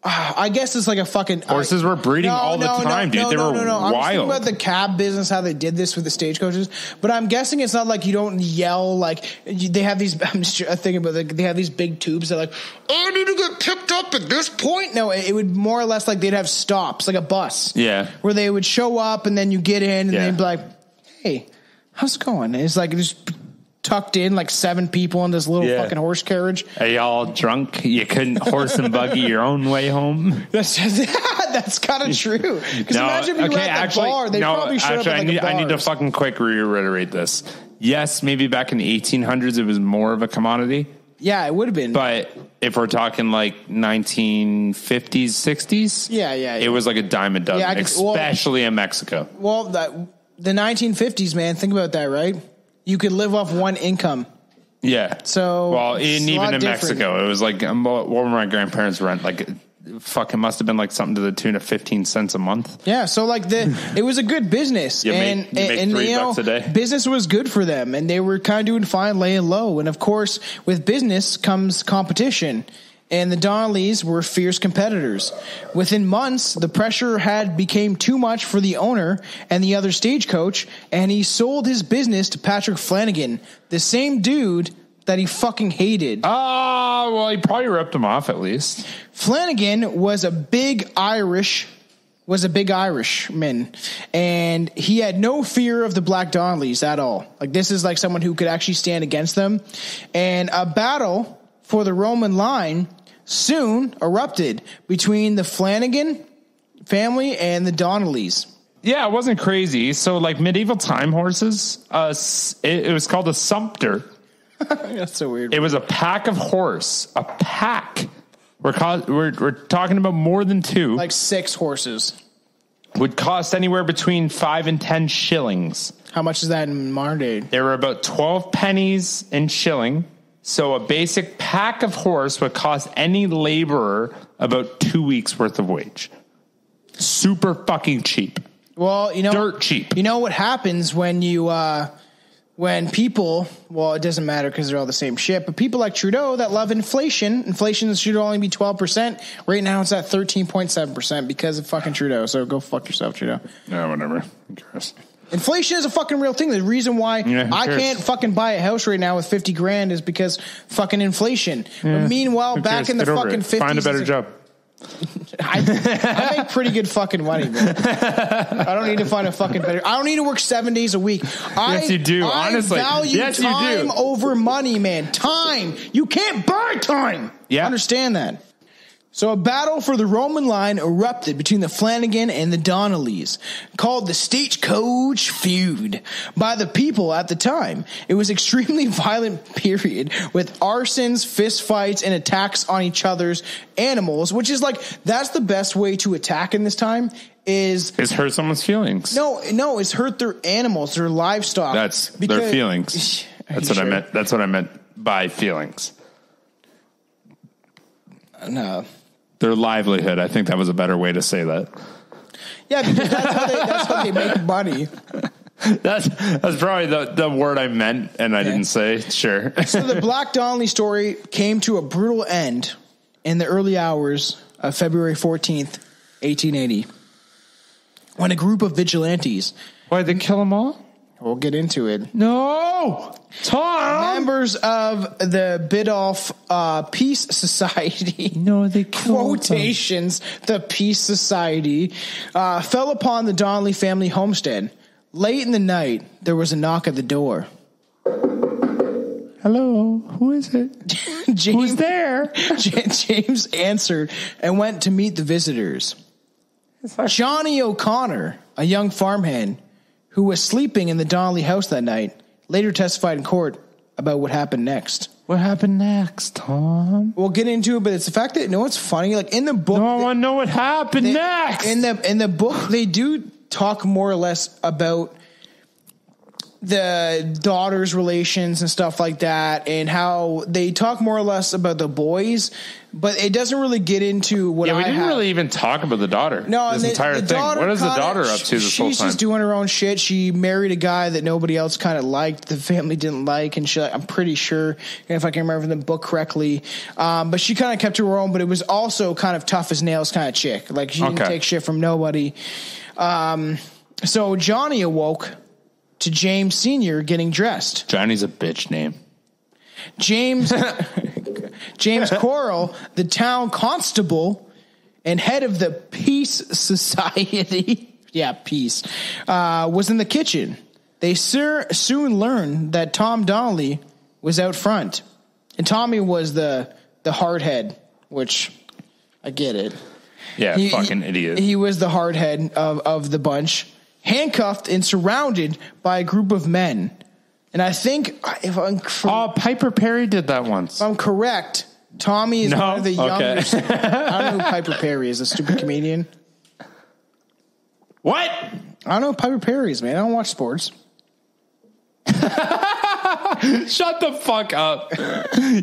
Uh, I guess it's like a fucking Horses I- were breeding all the time, dude. No, They no, were no, no. I'm thinking about the cab business, how they did this with the stagecoaches. But I'm guessing it's not like you don't yell like you, they have these. I'm just thinking about like, they have these big tubes that are like I need to get picked up at this point. No, it, it would more or less like they'd have stops like a bus. Yeah. where they would show up and then you get in and Yeah. they'd be like, "Hey, how's it going?" And it's like just tucked in like seven people in this little Yeah. fucking horse carriage. Are y'all drunk? You couldn't horse and buggy your own way home. That's just, that's kind of true. Because imagine if you were at the bar, they no, probably showed actually, up at like I need, I need to fucking quick reiterate this. Yes, maybe back in the 1800s it was more of a commodity, Yeah, it would have been. but if we're talking like 1950s, 60s, Yeah, yeah, yeah. it was like a dime a dozen, Yeah, could- well- especially in Mexico. well, that the 1950s, man. Think about that, right? You could live off one income. Yeah. So, well, and even in different. Mexico, it was like um, what were my grandparents' rent? Like, fucking must have been like something to the tune of 15 cents a month. Yeah, so like the it was a good business, You and make- you make and three you know bucks a day. business was good for them, and they were kind of doing fine, laying low. And of course, with business comes competition, and the Donnellys were fierce competitors. Within months, the pressure had became too much for the owner and the other stagecoach, and he sold his business to Patrick Flanagan, the same dude that he fucking hated. Oh, well, he probably ripped him off at least. Flanagan was a big Irish was a big Irishman, and he had no fear of the Black Donnellys at all. Like this is like someone who could actually stand against them, and a battle for the Roman line soon erupted between the Flanagan family and the Donnellys. Yeah, it wasn't crazy. So, like medieval time horses, uh, it, it was called a sumpter. That's so weird. It was a pack of horse. A pack. We're, co- we're we're talking about more than two. like six horses. would cost anywhere between five and ten shillings. How much is that in modern day? There were about twelve pennies in shilling. So a basic pack of horse would cost any laborer about two weeks worth of wage. Super fucking cheap. Well, you know, Dirt cheap. You know what happens when you uh, when people? Well, it doesn't matter because they're all the same shit. But people like Trudeau that love inflation. Inflation should only be twelve percent. Right now, it's at thirteen point seven percent because of fucking Trudeau. So go fuck yourself, Trudeau. Yeah, whatever. Who cares? Inflation is a fucking real thing. The reason why Yeah, I cares? can't fucking buy a house right now with fifty grand is because fucking inflation. But meanwhile, back in the Get fucking fifties, Find a better job. I, I make pretty good fucking money, man. I don't need to find a fucking better. I don't need to work seven days a week. I, Yes, you do, I honestly. value Yes, you do. over money, man. Time. You can't buy time. Yeah. Understand that. So a battle for the Roman line erupted between the Flanagan and the Donnellys, called the Stagecoach Feud by the people at the time. It was extremely violent period with arsons, fistfights, and attacks on each other's animals, which is like that's the best way to attack in this time is It's hurt someone's feelings. no, no, it's hurt their animals, their livestock. That's their feelings. That's what I meant. That's what I meant by feelings. No. Their livelihood. I think that was a better way to say that. Yeah, because that's how they, that's how they make money. That's that's probably the, the word I meant and I didn't say. Sure. So the Black Donnelly story came to a brutal end in the early hours of February 14th, 1880, when a group of vigilantes, Why they kill them all? we'll get into it, No, Tom. members of the Biddulph uh, Peace Society. No, they quotations, the Peace Society, uh, fell upon the Donnelly family homestead. Late in the night, there was a knock at the door. Hello, who is it? James, Who's there? James answered and went to meet the visitors. Johnny O'Connor, a young farmhand who was sleeping in the Donnelly house that night, later testified in court about what happened next. What happened next, Tom? We'll get into it, but it's the fact that you know what's funny. Like in the book, No, I want to know what happened they- next. in the in the book, they do talk more or less about the daughters' relations and stuff like that, and how they talk more or less about the boys, but it doesn't really get into what yeah, we I didn't have. really even talk about the daughter. No, this the- entire the thing. What is the daughter up to this she's whole time? just doing her own shit. She married a guy that nobody else kind of liked. The family didn't like, and she, I'm pretty sure, if I can remember the book correctly, um, but she kind of kept her own. But it was also kind of tough as nails kind of chick. Like she didn't take shit from nobody. Um, so Johnny awoke to James Senior getting dressed. Johnny's a bitch name. James James Carroll, the town constable and head of the Peace Society, yeah, peace, uh, was in the kitchen. They sur- soon learned that Tom Donnelly was out front, and Tommy was the the hard head, which I get it. Yeah, He- fucking idiot. He was the hard head of, of the bunch, handcuffed and surrounded by a group of men. And I think if I'm, oh, Piper Perry did that once. if I'm correct, Tommy is No? one of the Okay. youngest. I don't know who Piper Perry is, a stupid comedian. What? I don't know who Piper Perry is, man. I don't watch sports. Shut the fuck up.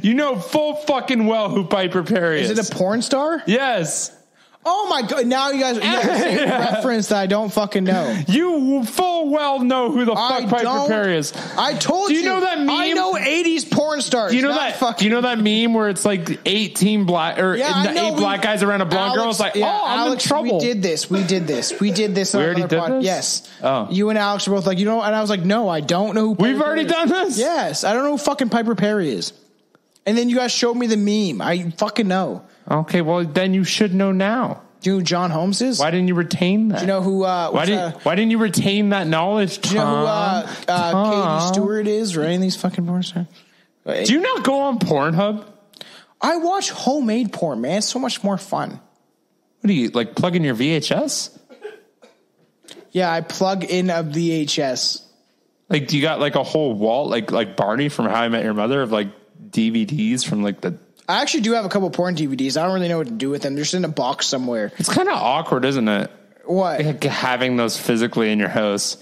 you know full fucking well who Piper Perry is. Is it a porn star? yes. Oh my god! Now you guys, you guys say a reference that I don't fucking know. You full well know who the I fuck Piper Perry is. I told Do you. you know that meme? I know '80s porn stars. Do you know that? Fucking, Do you know that meme where it's like eighteen black or Yeah, eight black guys around a blonde girl? It's like, yeah, oh, I'm Alex, in trouble. We did this. We did this. We did this. We already did this? Yes. Oh. You and Alex were both like, you know, and I was like, no, I don't know who. Piper We've already Perry is. done this? Yes, I don't know who fucking Piper Perry is. And then you guys showed me the meme. I fucking know. Okay, well then you should know now. Do you know who John Holmes is? Why didn't you retain that? Do you know who? Uh, why didn't uh, Why didn't you retain that knowledge? do you know who uh, uh, Katie Stewart is? Or any of these fucking porn stars? Do you not go on Pornhub? I watch homemade porn, man. It's so much more fun. What do you like? Plug in your VHS? Yeah, I plug in a VHS. Like, do you got like a whole wall, like like Barney from How I Met Your Mother, of like DVDs from like the? I actually do have a couple porn DVDs. I don't really know what to do with them. They're just in a box somewhere. It's kind of awkward, isn't it? What? Like having those physically in your house.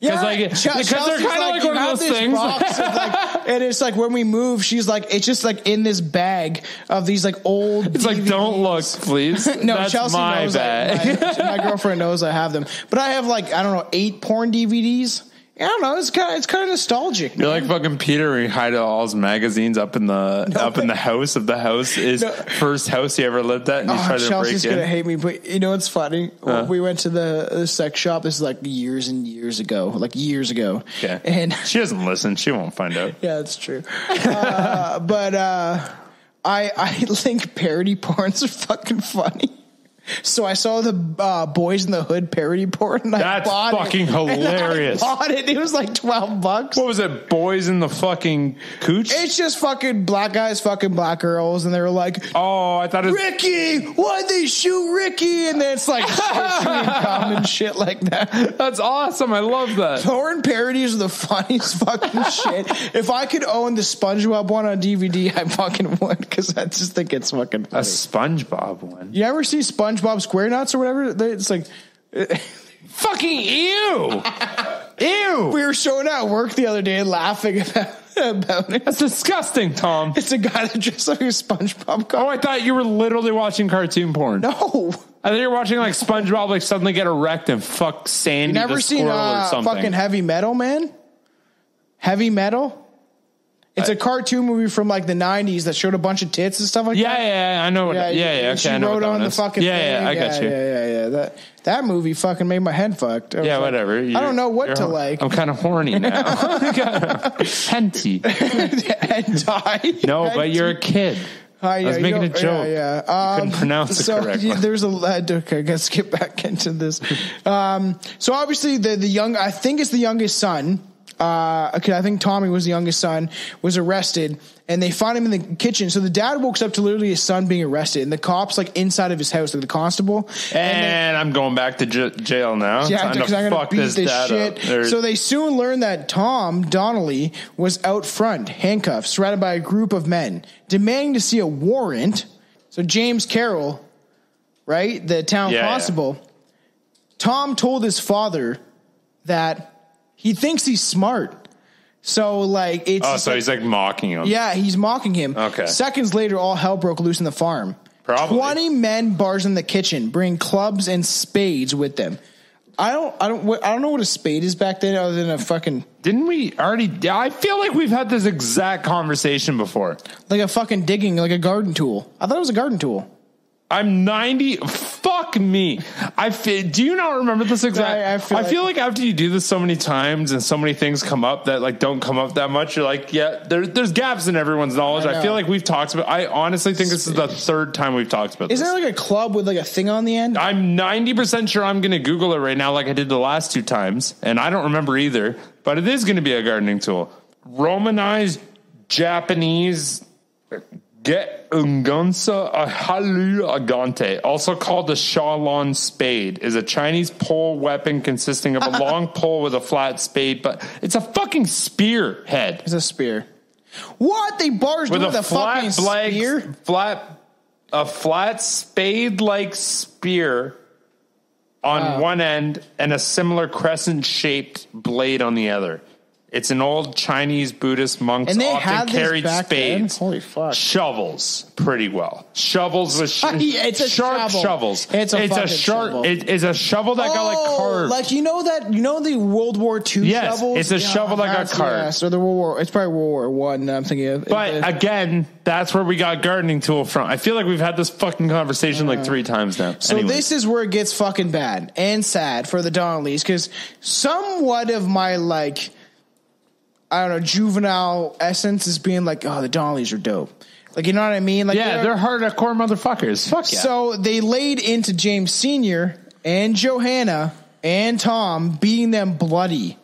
Yeah, like, Ch- because they're kind of like, you one of those things. box like- and it's like when we move, she's like, it's just like in this bag of these like old. it's like, don't look, please. No, That's Chelsea my knows. bag. I, my, my girlfriend knows I have them, but I have like I don't know eight porn DVDs. I don't know. It's kind of it's kind of nostalgic. You're man. like fucking Peter. He hide all his magazines up in the up in the house of the house. His first house he ever lived at, and he's Oh, to Chelsea's break gonna in. hate me, but you know what's funny? we went to the, the sex shop. This is like years and years ago, like years ago. Yeah, and she doesn't listen. She won't find out. yeah, that's true. Uh, but uh, I I think parody porns are fucking funny. So I saw the uh, Boys in the Hood parody porn. And I That's bought fucking it. And I bought it. It was like twelve bucks. What was it? Boys in the fucking cooch? It's just fucking black guys fucking black girls, and they were like, oh, I thought it was. Ricky, why'd they shoot Ricky? And then it's like and shit like that. That's awesome. I love that. Porn parodies are the funniest fucking shit. If I could own the SpongeBob one on DVD, I fucking would because I just think it's fucking A. SpongeBob one. You ever see SpongeBob SquareNuts or whatever? They- It's like Fucking ew. ew. we were showing at work the other day, laughing about, about it. That's disgusting, Tom. It's a guy that dressed like a SpongeBob. Oh, I thought you were literally watching cartoon porn. No, I thought you were watching like SpongeBob like suddenly get erect and fuck Sandy you never seen uh, something. fucking Heavy Metal, man? Heavy Metal. It's a cartoon movie from like the '90s that showed a bunch of tits and stuff like yeah, that. yeah, yeah, I know. What, yeah, you- yeah, Okay, She I know what wrote on the fucking. Yeah, thing. yeah, I got you. Yeah, yeah, yeah. That that movie fucking made my head fucked. Yeah, like, whatever. I don't know what to like. I'm kind of horny now. Henty. die. No, but you're a kid. I, I was making a joke. Yeah, yeah. You couldn't pronounce it so correctly. yeah, there's a. Okay, let's get back into this. Um, so obviously the the young, I think it's the youngest son. Uh, okay, I think Tommy was the youngest son, was arrested, and they find him in the kitchen. So the dad wakes up to literally his son being arrested, and the cops like inside of his house, like the constable. And, then- I'm going back to j- jail now. yeah, because I'm gonna fuck beat this this, shit. So they soon learn that Tom Donnelly was out front, handcuffed, surrounded by a group of men, demanding to see a warrant. So James Carroll, right, the town Yeah, yeah. constable, Tom told his father that he thinks he's smart. So like it's oh, so he's like mocking him. yeah, he's mocking him. Okay. Seconds later, all hell broke loose in the farm. Probably. Twenty men bars in the kitchen, bring clubs and spades with them. I don't, I don't, I don't know what a spade is back then, other than a fucking Didn't we already? I feel like we've had this exact conversation before. like a fucking digging, like a garden tool. I thought it was a garden tool. I'm 90. Fuck me. I feel, do you not remember this exact? I- I feel I feel like after you do this so many times and so many things come up that like don't come up that much, you're like, yeah, there, there's gaps in everyone's knowledge. I I, feel like we've talked about. I honestly think this is the third time we've talked about this. Isn't this. there like a club with like a thing on the end? I'm 90% sure I'm going to Google it right now, like I did the last two times, and I don't remember either. But it is going to be a gardening tool. Romanized Japanese Get Ungunsa Ahalu Agante, also called the Shaolin spade, is a Chinese pole weapon consisting of a long pole with a flat spade, but it's a fucking spear head It's a spear. What they bars with with a a fucking blank, spear? flat, a flat spade-like spear on oh. one end and a similar crescent-shaped blade on the other. It's an old Chinese Buddhist monks And they often had carried back then? spades. Holy fuck. Shovels, pretty well. Shovels with sh- it's a sharp shovel. shovels. It's a fucking sharp. shovel. It is a shovel that got like oh, carved. Oh, like you know that you know the World War II Yes, shovels. it's a shovel that got carved. Yeah, so the World War. It's probably World War One. I'm thinking of. But again, that's where we got gardening tool from. I feel like we've had this fucking conversation like three times now. So Anyways. this is where it gets fucking bad and sad for the Donnellys because somewhat of my like, I don't know, juvenile essence is being like, oh, the Donnellys are dope. Like you know what I mean? Like yeah, they're hardcore motherfuckers. Fuck yeah. So they laid into James Senior and Johanna and Tom, beating them bloody.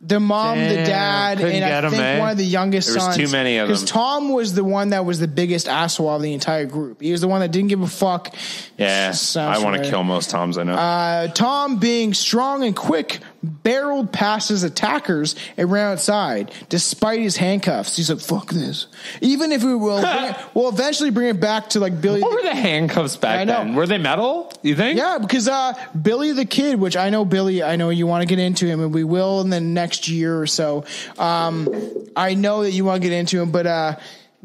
The mom, the dad, and I get 'em, think eh? one of the youngest There was sons. too many of them. Because. Tom was the one that was the biggest asshole of the entire group. He was the one that didn't give a fuck. yeah, Sounds I want to kill most Toms I know. Uh, Tom, being strong and quick, barreled past his attackers and ran outside, despite his handcuffs. He's like, "Fuck this." Even if we will, bring we'll eventually bring it back to like Billy. what were the handcuffs back I know. then? Were they metal? You think? Yeah, because uh, Billy the Kid, which I know Billy, I know you want to get into him, and we will in the next year or so. Um, I know that you want to get into him, but uh,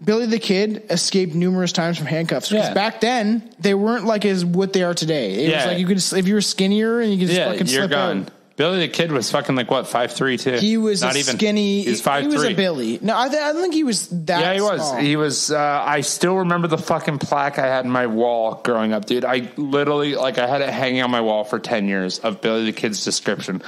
Billy the Kid escaped numerous times from handcuffs. Because Yeah. back then they weren't like as what they are today. It was Yeah. like you could if you were skinnier and you could just Yeah, fucking slip gone. out. Billy the Kid was fucking like what five three too. He was not even skinny. He's five He was three. a Billy. No, I, th- I don't think he was that. Yeah, he was. small. He was. Uh, I still remember the fucking plaque I had in my wall growing up, dude. I literally like I had it hanging on my wall for ten years of Billy the Kid's description.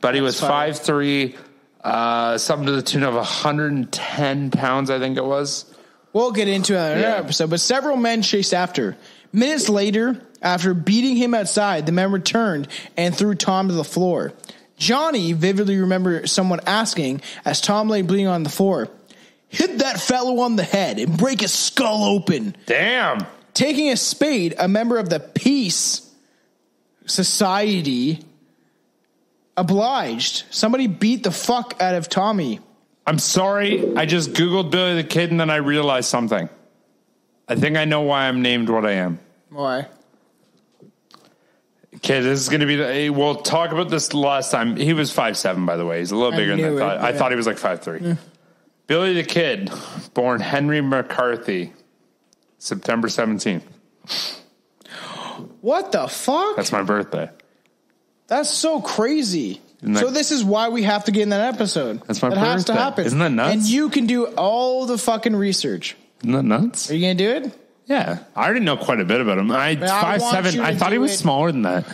But he was funny. five three, uh, something to the tune of hundred and ten pounds, I think it was. We'll get into it in another Yeah. episode, but several men chased after. Minutes later, after beating him outside, the men returned and threw Tom to the floor. Johnny vividly remembered someone asking, as Tom lay bleeding on the floor, hit that fellow on the head and break his skull open. Damn. Taking a spade, a member of the Peace Society obliged. Somebody beat the fuck out of Tommy. I'm sorry. I just Googled Billy the Kid and then I realized something. I think I know why I'm named what I am. Why? Okay, this is going to be the. Eh, we'll talk about this last time. He was five seven, by the way. He's a little I bigger than I knew it, thought. I thought he was like five three. Mm. Billy the Kid, born Henry McCarthy, September seventeenth. What the fuck? That's my birthday. That's so crazy. That- so this is why we have to get in that episode. That's my It has to happen. Isn't that nuts? And you can do all the fucking research. Isn't that nuts? Are you gonna do it? Yeah, I already know quite a bit about him. I I five want seven. you to I thought he do was it. smaller than that.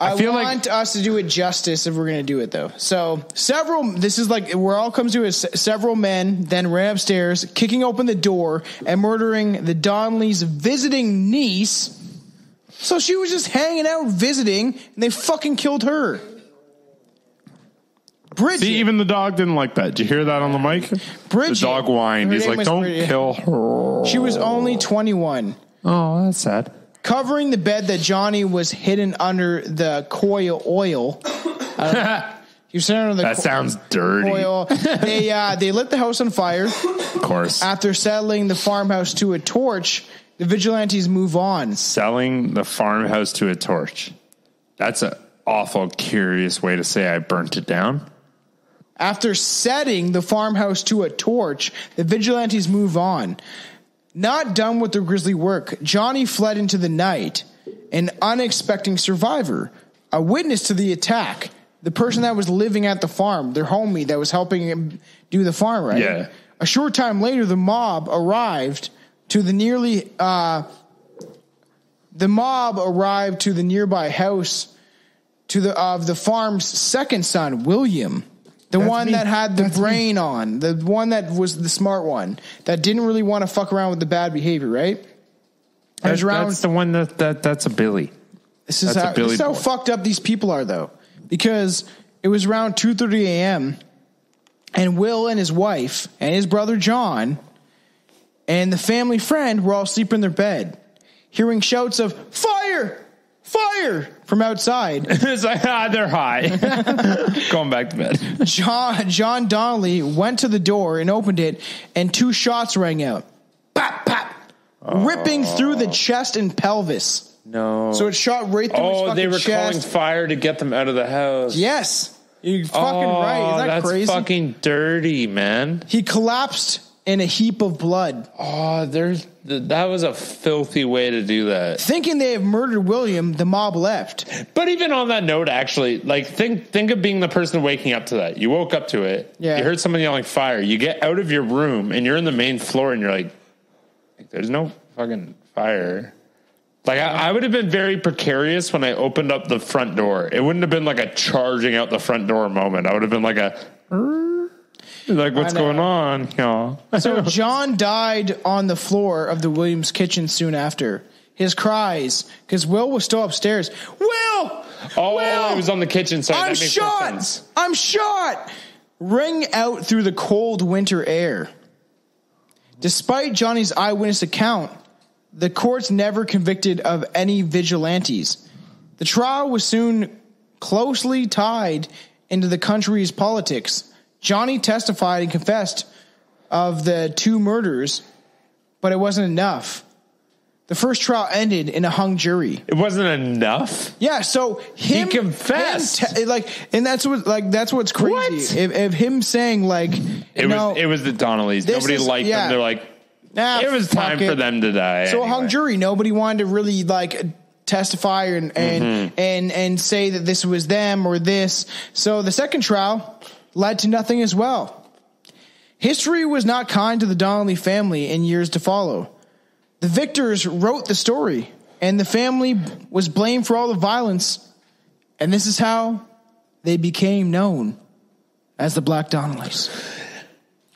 I, I, feel like want us to do it justice if we're going to do it though. So several, this is like where all comes to is several men then ran upstairs, kicking open the door and murdering the Donnelly's visiting niece. So she was just hanging out visiting, and they fucking killed her. Bridget, See, even the dog didn't like that. Did you hear that on the mic? Bridget. The dog whined. Her He's like, "Don't Bridget. kill her." she was only twenty one. Oh, that's sad. covering the bed that Johnny was hidden under the coal oil. Uh, he was sitting under the That co- sounds dirty. oil. They uh, they lit the house on fire. Of course. After settling the farmhouse to a torch, the vigilantes move on. Selling the farmhouse to a torch. That's an awful curious way to say I burnt it down. After setting the farmhouse to a torch, the vigilantes move on. Not done with their grisly work, Johnny fled into the night, an unexpected survivor, a witness to the attack, the person that was living at the farm, their homie that was helping him do the farm, right? Yeah. A short time later, the mob arrived to the nearly, uh, the mob arrived to the nearby house to the of the farm's second son, William. The one me. that had the That's me. brain on, the one that was the smart one, that didn't really want to fuck around with the bad behavior, right? That's, around- that's the one that, that that's a Billy. this is that's a how, Billy this is how fucked up these people are, though, because it was around two thirty a.m. and Will and his wife and his brother John and the family friend were all sleeping in their bed, hearing shouts of "fire, fire" from outside. it's like ah, they're high. Going back to bed. John John Donnelly went to the door and opened it, and two shots rang out, pop pop, ripping through the chest and pelvis. No. So it shot right through his oh, fucking they were calling fire to get them out of the house. yes, You're fucking oh, right. Is that that's crazy? fucking dirty, man. he collapsed in a heap of blood, Oh, there's that was a filthy way to do that. thinking they have murdered William. The mob left. But even on that note, actually, like think think of being the person waking up to that. You woke up to it. Yeah. You heard someone yelling fire. You get out of your room and you're in the main floor and you're like, "There's no fucking fire." Like I, I would have been very precarious when I opened up the front door. It wouldn't have been like a charging out the front door moment. I would have been like a, like what's going on, y'all? So John died on the floor of the Williams kitchen soon after. His cries, because Will was still upstairs. Will, Oh, oh Will, it was on the kitchen side. I'm that makes more shot. sense. I'm shot. Ring out through the cold winter air. Despite Johnny's eyewitness account, the courts never convicted of any vigilantes. The trial was soon closely tied into the country's politics. Johnny testified and confessed of the two murders, but it wasn't enough. The first trial ended in a hung jury. It wasn't enough. Yeah, so him he confessed. him te- like, and that's what like that's what's crazy. What? If, if him saying like, It no, was it was the Donnellys. Nobody is- liked yeah. them. They're like, nah, it was time it. for them to die. So a hung jury. Nobody wanted to really like testify and and Mm-hmm. and and say that this was them or this. So the second trial led to nothing as well. History was not kind to the Donnelly family in years to follow. The victors wrote the story, and the family was blamed for all the violence. And this is how they became known as the Black Donnellys.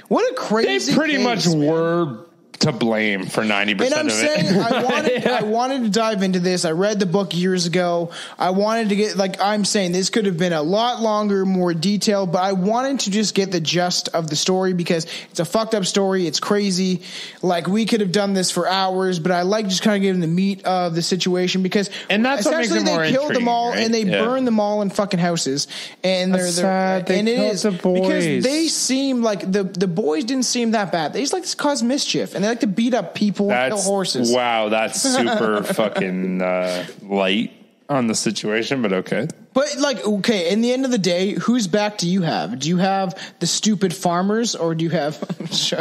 What a crazy! They pretty case, much man. were to blame for ninety And percent I'm of saying it. I wanted I wanted to dive into this. I read the book years ago. I wanted to get like I'm saying this could have been a lot longer, more detailed, but I wanted to just get the gist of the story because it's a fucked up story. It's crazy. Like we could have done this for hours, but I like just kind of getting the meat of the situation because And that's what makes essentially it more they killed them intriguing, all right? and they Yeah. burned them all in fucking houses. And they're, That's they're sad. They and it killed is the because they seem like the the boys didn't seem that bad. They just like to cause mischief and they like to beat up people and kill horses. wow. That's super fucking uh, light on the situation, but okay. But like, okay, in the end of the day, whose back do you have? Do you have the stupid farmers, or do you have?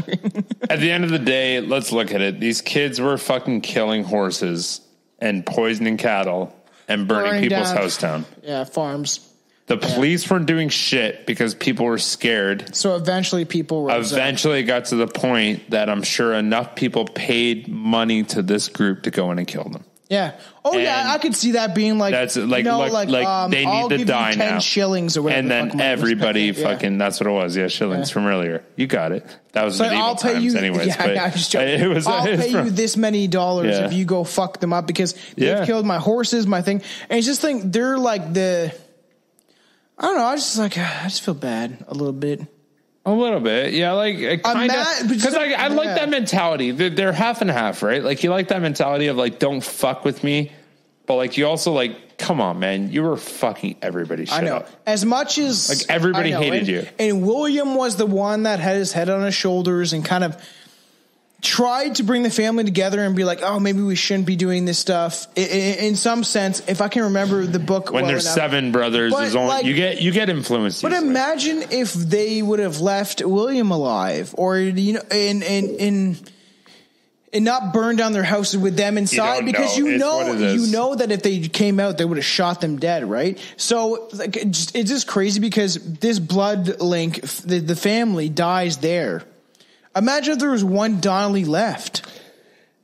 At the end of the day, let's look at it. These kids were fucking killing horses and poisoning cattle and burning, Burning people's down- house down. yeah, farms. The police weren't doing shit because people were scared. So eventually, people up. Eventually, it got to the point that I'm sure enough people paid money to this group to go in and kill them. Yeah. Oh yeah, I could see that being like That's like, you know, look, like, um, they need I'll to die you 10 now. shillings or whatever. and the then was. everybody Yeah. fucking, that's what it was. Yeah, shillings Yeah. from earlier. You got it. That was So medieval I'll pay times you. anyways. yeah, but yeah, I'm just joking. it was, I'll it's pay from- you this many dollars Yeah. if you go fuck them up because they've Yeah. killed my horses, my thing. And it's just think they're like the. I don't know. I just like I just feel bad a little bit. A little bit, yeah. Like kind of because I, I like yeah. that mentality. They're, they're half and half, right? Like you like that mentality of like, don't fuck with me, but like you also like, come on, man, you were fucking everybody. I know. Up. As much as Like, everybody know, hated and- you. and William was the one that had his head on his shoulders and kind of tried to bring the family together and be like, oh, maybe we shouldn't be doing this stuff. I- I- In some sense, if I can remember the book, When well there's enough. seven brothers, But, there's only like- you get you get influenced. But imagine if they would have left William alive, or you know, in and and and not burn down their houses with them inside don't because know. you It's know you know that if they came out, they would have shot them dead, right? So like, it's just, it's just crazy because this blood link, the, the family dies there. Imagine if there was one Donnelly left.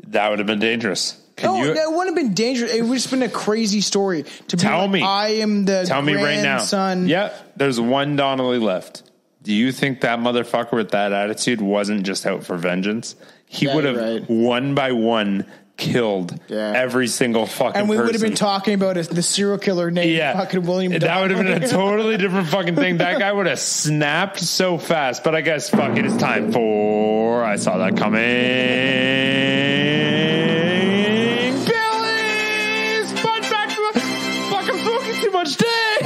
that would have been dangerous. Can No, you that wouldn't have been dangerous. It would have been a crazy story to be Tell like, me. I am the tell me right now? grandson. Yep, there's one Donnelly left. Do you think that motherfucker with that attitude wasn't just out for vengeance? He Yeah, would have right. one by one killed Yeah. every single fucking And we would have been talking about it, the serial killer named Yeah, fucking William. That would have been a totally different fucking thing. That guy would have snapped so fast. But I guess fuck it, it's time for. I saw that coming. Billy's fun fact. Fuck, I'm smoking too much day.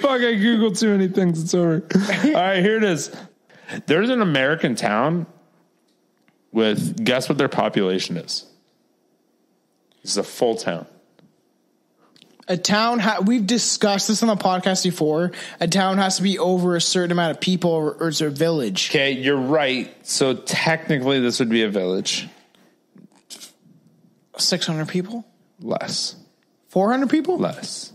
fuck, I googled too many things. It's over. All right, here it is. There's an American town with guess what their population is. This is a full town. a town ha- we've discussed this on the podcast before a town has to be over a certain amount of people or, or it's a village Okay, you're right. So technically, this would be a village. 600 people Less, 400 people less,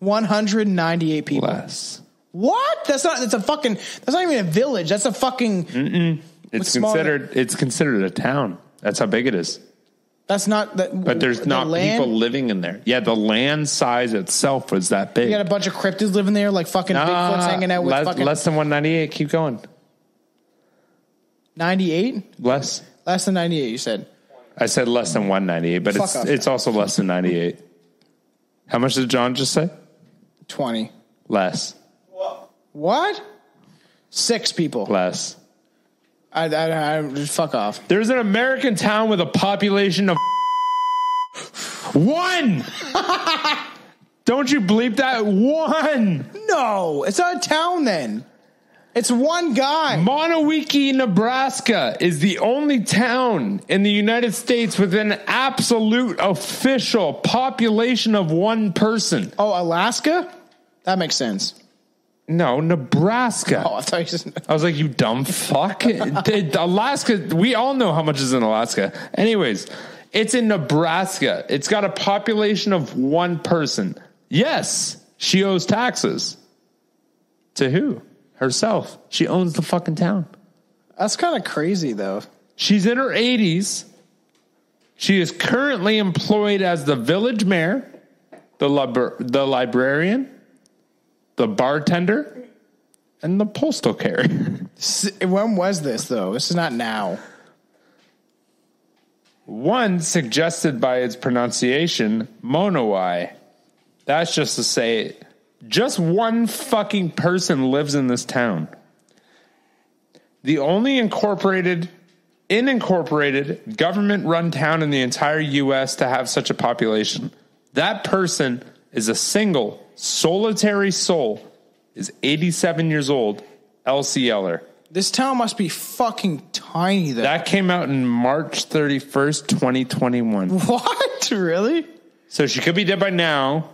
198 people less. What that's not that's a fucking that's not even a village that's a fucking It's What's smaller? considered. It's considered a town. That's how big it is. that's not that But there's the not land, people living in there. Yeah, the land size itself was that big. you got a bunch of cryptids living there like fucking bigfoot's Ah, hanging out with less, fucking less than 198. Keep going. 98 Less. less than 98 you said I said less than 198, but Fuck it's off. it's also less than 98. How much did John just say? 20 Less. What six people Less. I, I, I just fuck off There's an American town with a population of one. Don't you bleep that? One. no it's not a town then it's one guy Monowi, Nebraska is the only town in the United States with an absolute official population of one person. Oh, Alaska? That makes sense. No, Nebraska. Oh, I thought you just. I was like, you dumb fuck. Alaska, we all know how much is in Alaska. Anyways, it's in Nebraska. It's got a population of one person. Yes, she owes taxes. To who? Herself. She owns the fucking town. That's kind of crazy, though. She's in her 80s. She is currently employed as the village mayor, the, libra- the librarian, the bartender, and the postal carrier. When was this though? This is not now. One suggested by its pronunciation, Monowi. That's just to say, just one fucking person lives in this town. The only incorporated, unincorporated, government run town in the entire U.S. to have such a population. That person is a single, solitary soul, is 87 years old, Elsie Eiler. This town must be fucking tiny though. That came out in March 31st, 2021. what? Really? So she could be dead by now,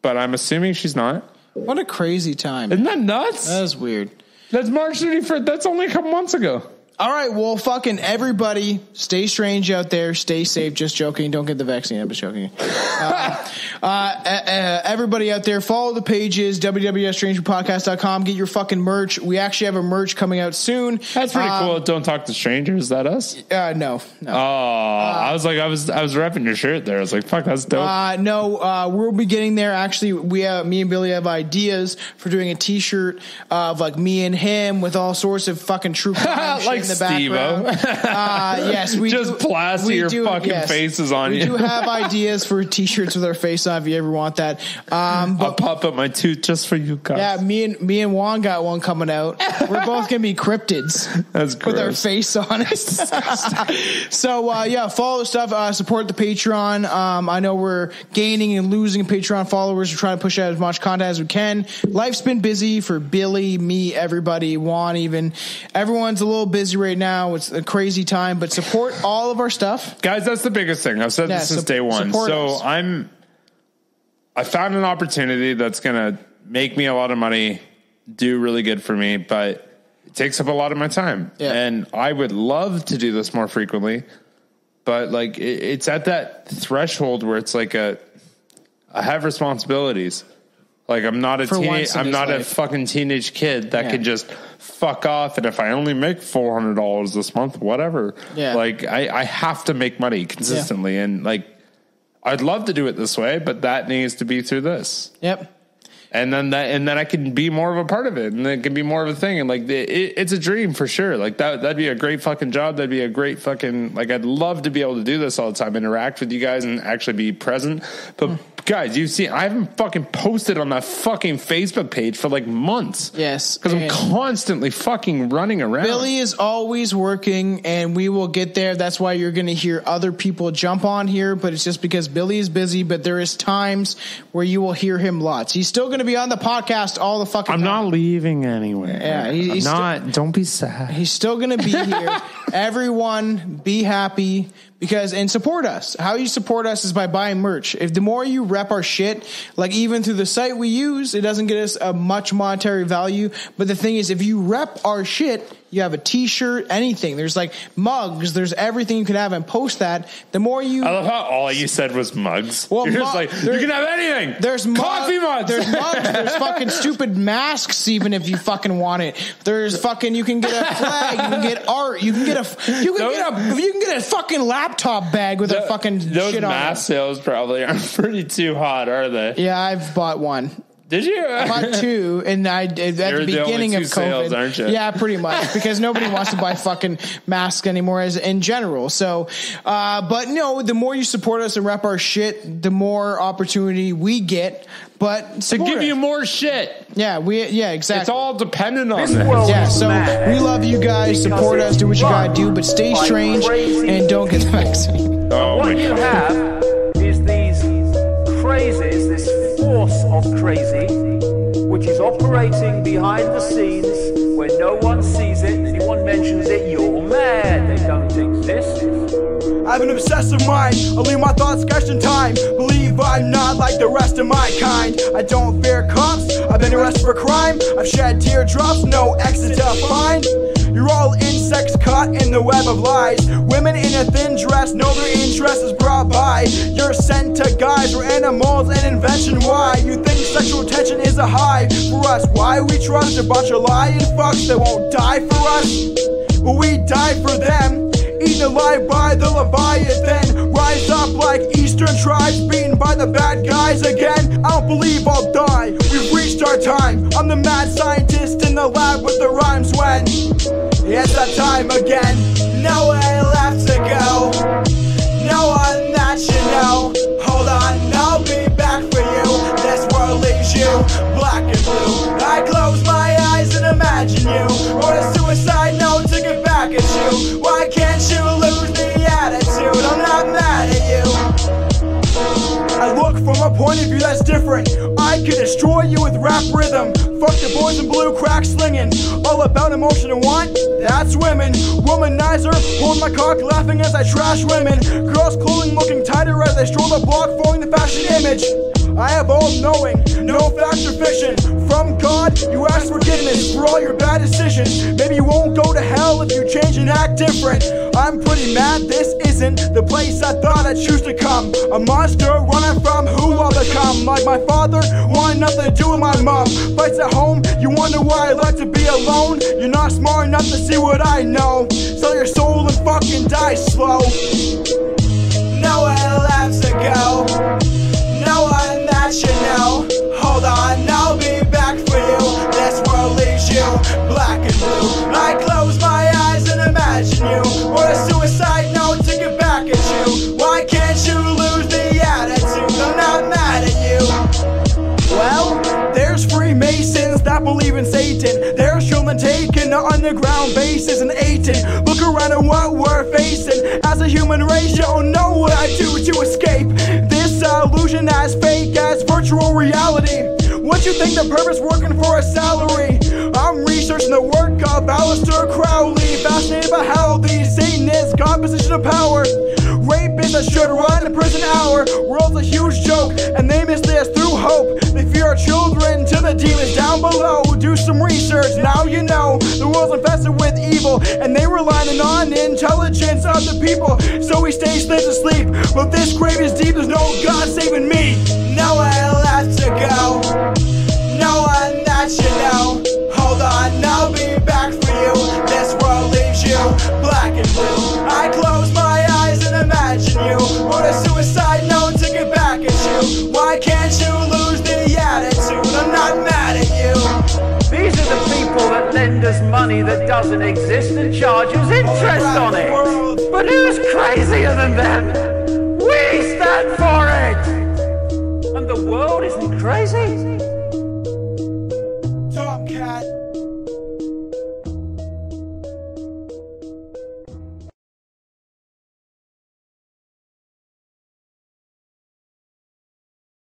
but I'm assuming she's not. What a crazy time. Isn't that nuts? That is weird. That's March 31st. That's only a couple months ago. All right, well, fucking everybody, stay strange out there. Stay safe. Just joking. Don't get the vaccine. I'm just joking. Uh, uh, uh, everybody out there, follow the pages, www.strangebrewpodcast.com. Get your fucking merch. We actually have a merch coming out soon. That's pretty Um, cool. Don't talk to strangers. Is that us? Uh, no, no. Oh, I was like, I was, I was repping your shirt there. I was like, fuck, that's dope. Uh, no, uh, we'll be getting there. Actually, we have, me and Billy have ideas for doing a T-shirt of like me and him with all sorts of fucking true crime Like in the background. uh, yes, we Just do, plaster your do- fucking faces on we you. We do have ideas for T-shirts with our face on. If you ever want that, um, I'll pop up my tooth just for you guys. yeah, me and me and Juan got one coming out. We're both gonna be cryptids That's with our face on it. so uh, yeah, follow stuff. Uh, support the Patreon. Um, I know we're gaining and losing Patreon followers. We're trying to push out as much content as we can. Life's been busy for Billy, me, everybody, Juan, even everyone's a little busy right now. It's a crazy time, but support all of our stuff. guys that's the biggest thing i've said Yeah, this since day one so us. i'm i found an opportunity that's gonna make me a lot of money do really good for me but it takes up a lot of my time Yeah. and i would love to do this more frequently but like it, it's at that threshold where it's like a i have responsibilities like i'm not a For teenage once in i'm his not a life. fucking teenage kid that Yeah. can just fuck off and if i only make $400 this month whatever Yeah. like I, I have to make money consistently and like i'd love to do it this way but that needs to be through this Yep. And then that and then i can be more of a part of it and it can be more of a thing and like it, it's a dream for sure like that that'd be a great fucking job that'd be a great fucking like i'd love to be able to do this all the time interact with you guys and actually be present but hmm. guys you see i haven't fucking posted on that fucking facebook page for like months Yes. because i'm constantly fucking running around Billy is always working, and we will get there. That's why you're going to hear other people jump on here, but it's just because Billy is busy. But there is times where you will hear him lots. He's still going to be on the podcast all the fucking. i'm time. not leaving anywhere Yeah, he- i'm he's not don't be sad He's still going to be here. Everyone, be happy because and support us. How you support us is by buying merch. If the more you rep our shit, like even through the site we use, it doesn't get us a much monetary value. But the thing is, if you rep our shit, you have a T-shirt, anything. There's like mugs. There's everything you can have, and post that. The more you I love how all you said was mugs. Well, You're just like, there- you can have anything. There's mug- coffee mugs. There's mugs. There's fucking stupid masks. Even if you fucking want it, there's fucking. You can get a flag. You can get art. You can get a. You can Those- get a. You can get a fucking laptop bag with a fucking Those shit on mask it. sales probably aren't pretty too hot, are they? Yeah, I've bought one. Did you? I bought two, and I did at You're the the only beginning two of COVID. sales, aren't you? Yeah, pretty much because nobody wants to buy fucking masks anymore, as in general. So, uh, but no, the more you support us and rep our shit, the more opportunity we get. But to give us. you more shit. Yeah, we yeah exactly. It's all dependent on This that. world yeah. So mad we love you guys. because Support us. Do what you gotta do, but stay strange crazy and don't get the vaccine. Oh What you oh, God. have is these crazes, this force of crazy, which is operating behind the scenes where no one sees it. Anyone mentions it, you're mad. They don't exist. I have an obsessive mind. I leave my thoughts sketched in time. Believe I'm not like the rest of my kind. I don't fear cops. I've been arrested for crime. I've shed teardrops, no exit to find. You're all insects caught in the web of lies. Women in a thin dress know their interest is brought by. You're sent to guys or animals and invention. Why you think sexual tension is a high for us? Why we trust a bunch of lying fucks that won't die for us? We die for them. Eaten alive by the Leviathan. Rise up like Eastern tribes, beaten by the bad guys again. I don't believe I'll die. We've reached our time. I'm the mad scientist in the lab with the rhymes when it's that time again. Nowhere left to go. No one that you know. Hold on, I'll be back for you. This world leaves you black and blue. I close my eyes and imagine you. Or a suicide note to get back at you. A point of view that's different. I could destroy you with rap rhythm. Fuck the boys in blue, crack slinging. All about emotion and want, that's women. Womanizer, hold my cock, laughing as I trash women. Girls clothing looking tighter as they stroll the block, following the fashion image. I have all knowing, no fact or fiction. From God, you ask forgiveness for all your bad decisions. Maybe you won't go to hell if you change and act different. I'm pretty mad this isn't the place I thought I'd choose to come. A monster running from who I'll become. Like my father, wanting nothing to do with my mom. Fights at home, you wonder why I like to be alone. You're not smart enough to see what I know. Sell your soul and fucking die slow. Nowhere left to go. No you know. Hold on, I'll be back for you. This world leaves you black and blue. I close my eyes and imagine you. Or a suicide note to get back at you. Why can't you lose the attitude? I'm not mad at you. Well, there's Freemasons that believe in Satan. There's children taking to underground bases and eating. Look around at what we're facing. As a human race, you don't know what I do to escape illusion as fake as virtual reality. What you think the purpose working for a salary? I'm researching the work of Aleister Crowley, fascinated by how these Satanists got position of power. Rapists that should run a prison hour. World's a huge joke, and they mislead us through hope. They fear our children to the demons down below. Do some research, now you know the world's infested with evil, and they rely on intelligence of the people. So we stay slaves asleep. But this grave is deep, there's no God saving me. Nowhere left to go. No one that you know. Hold on, I'll be back for you. This world leaves you black and blue. I close Wrote a suicide note to get back at you. Why can't you lose the attitude? I'm not mad at you. These are the people that lend us money that doesn't exist and charge us interest on it. But who's crazier than them? We stand for it! And the world isn't crazy? Tomcat.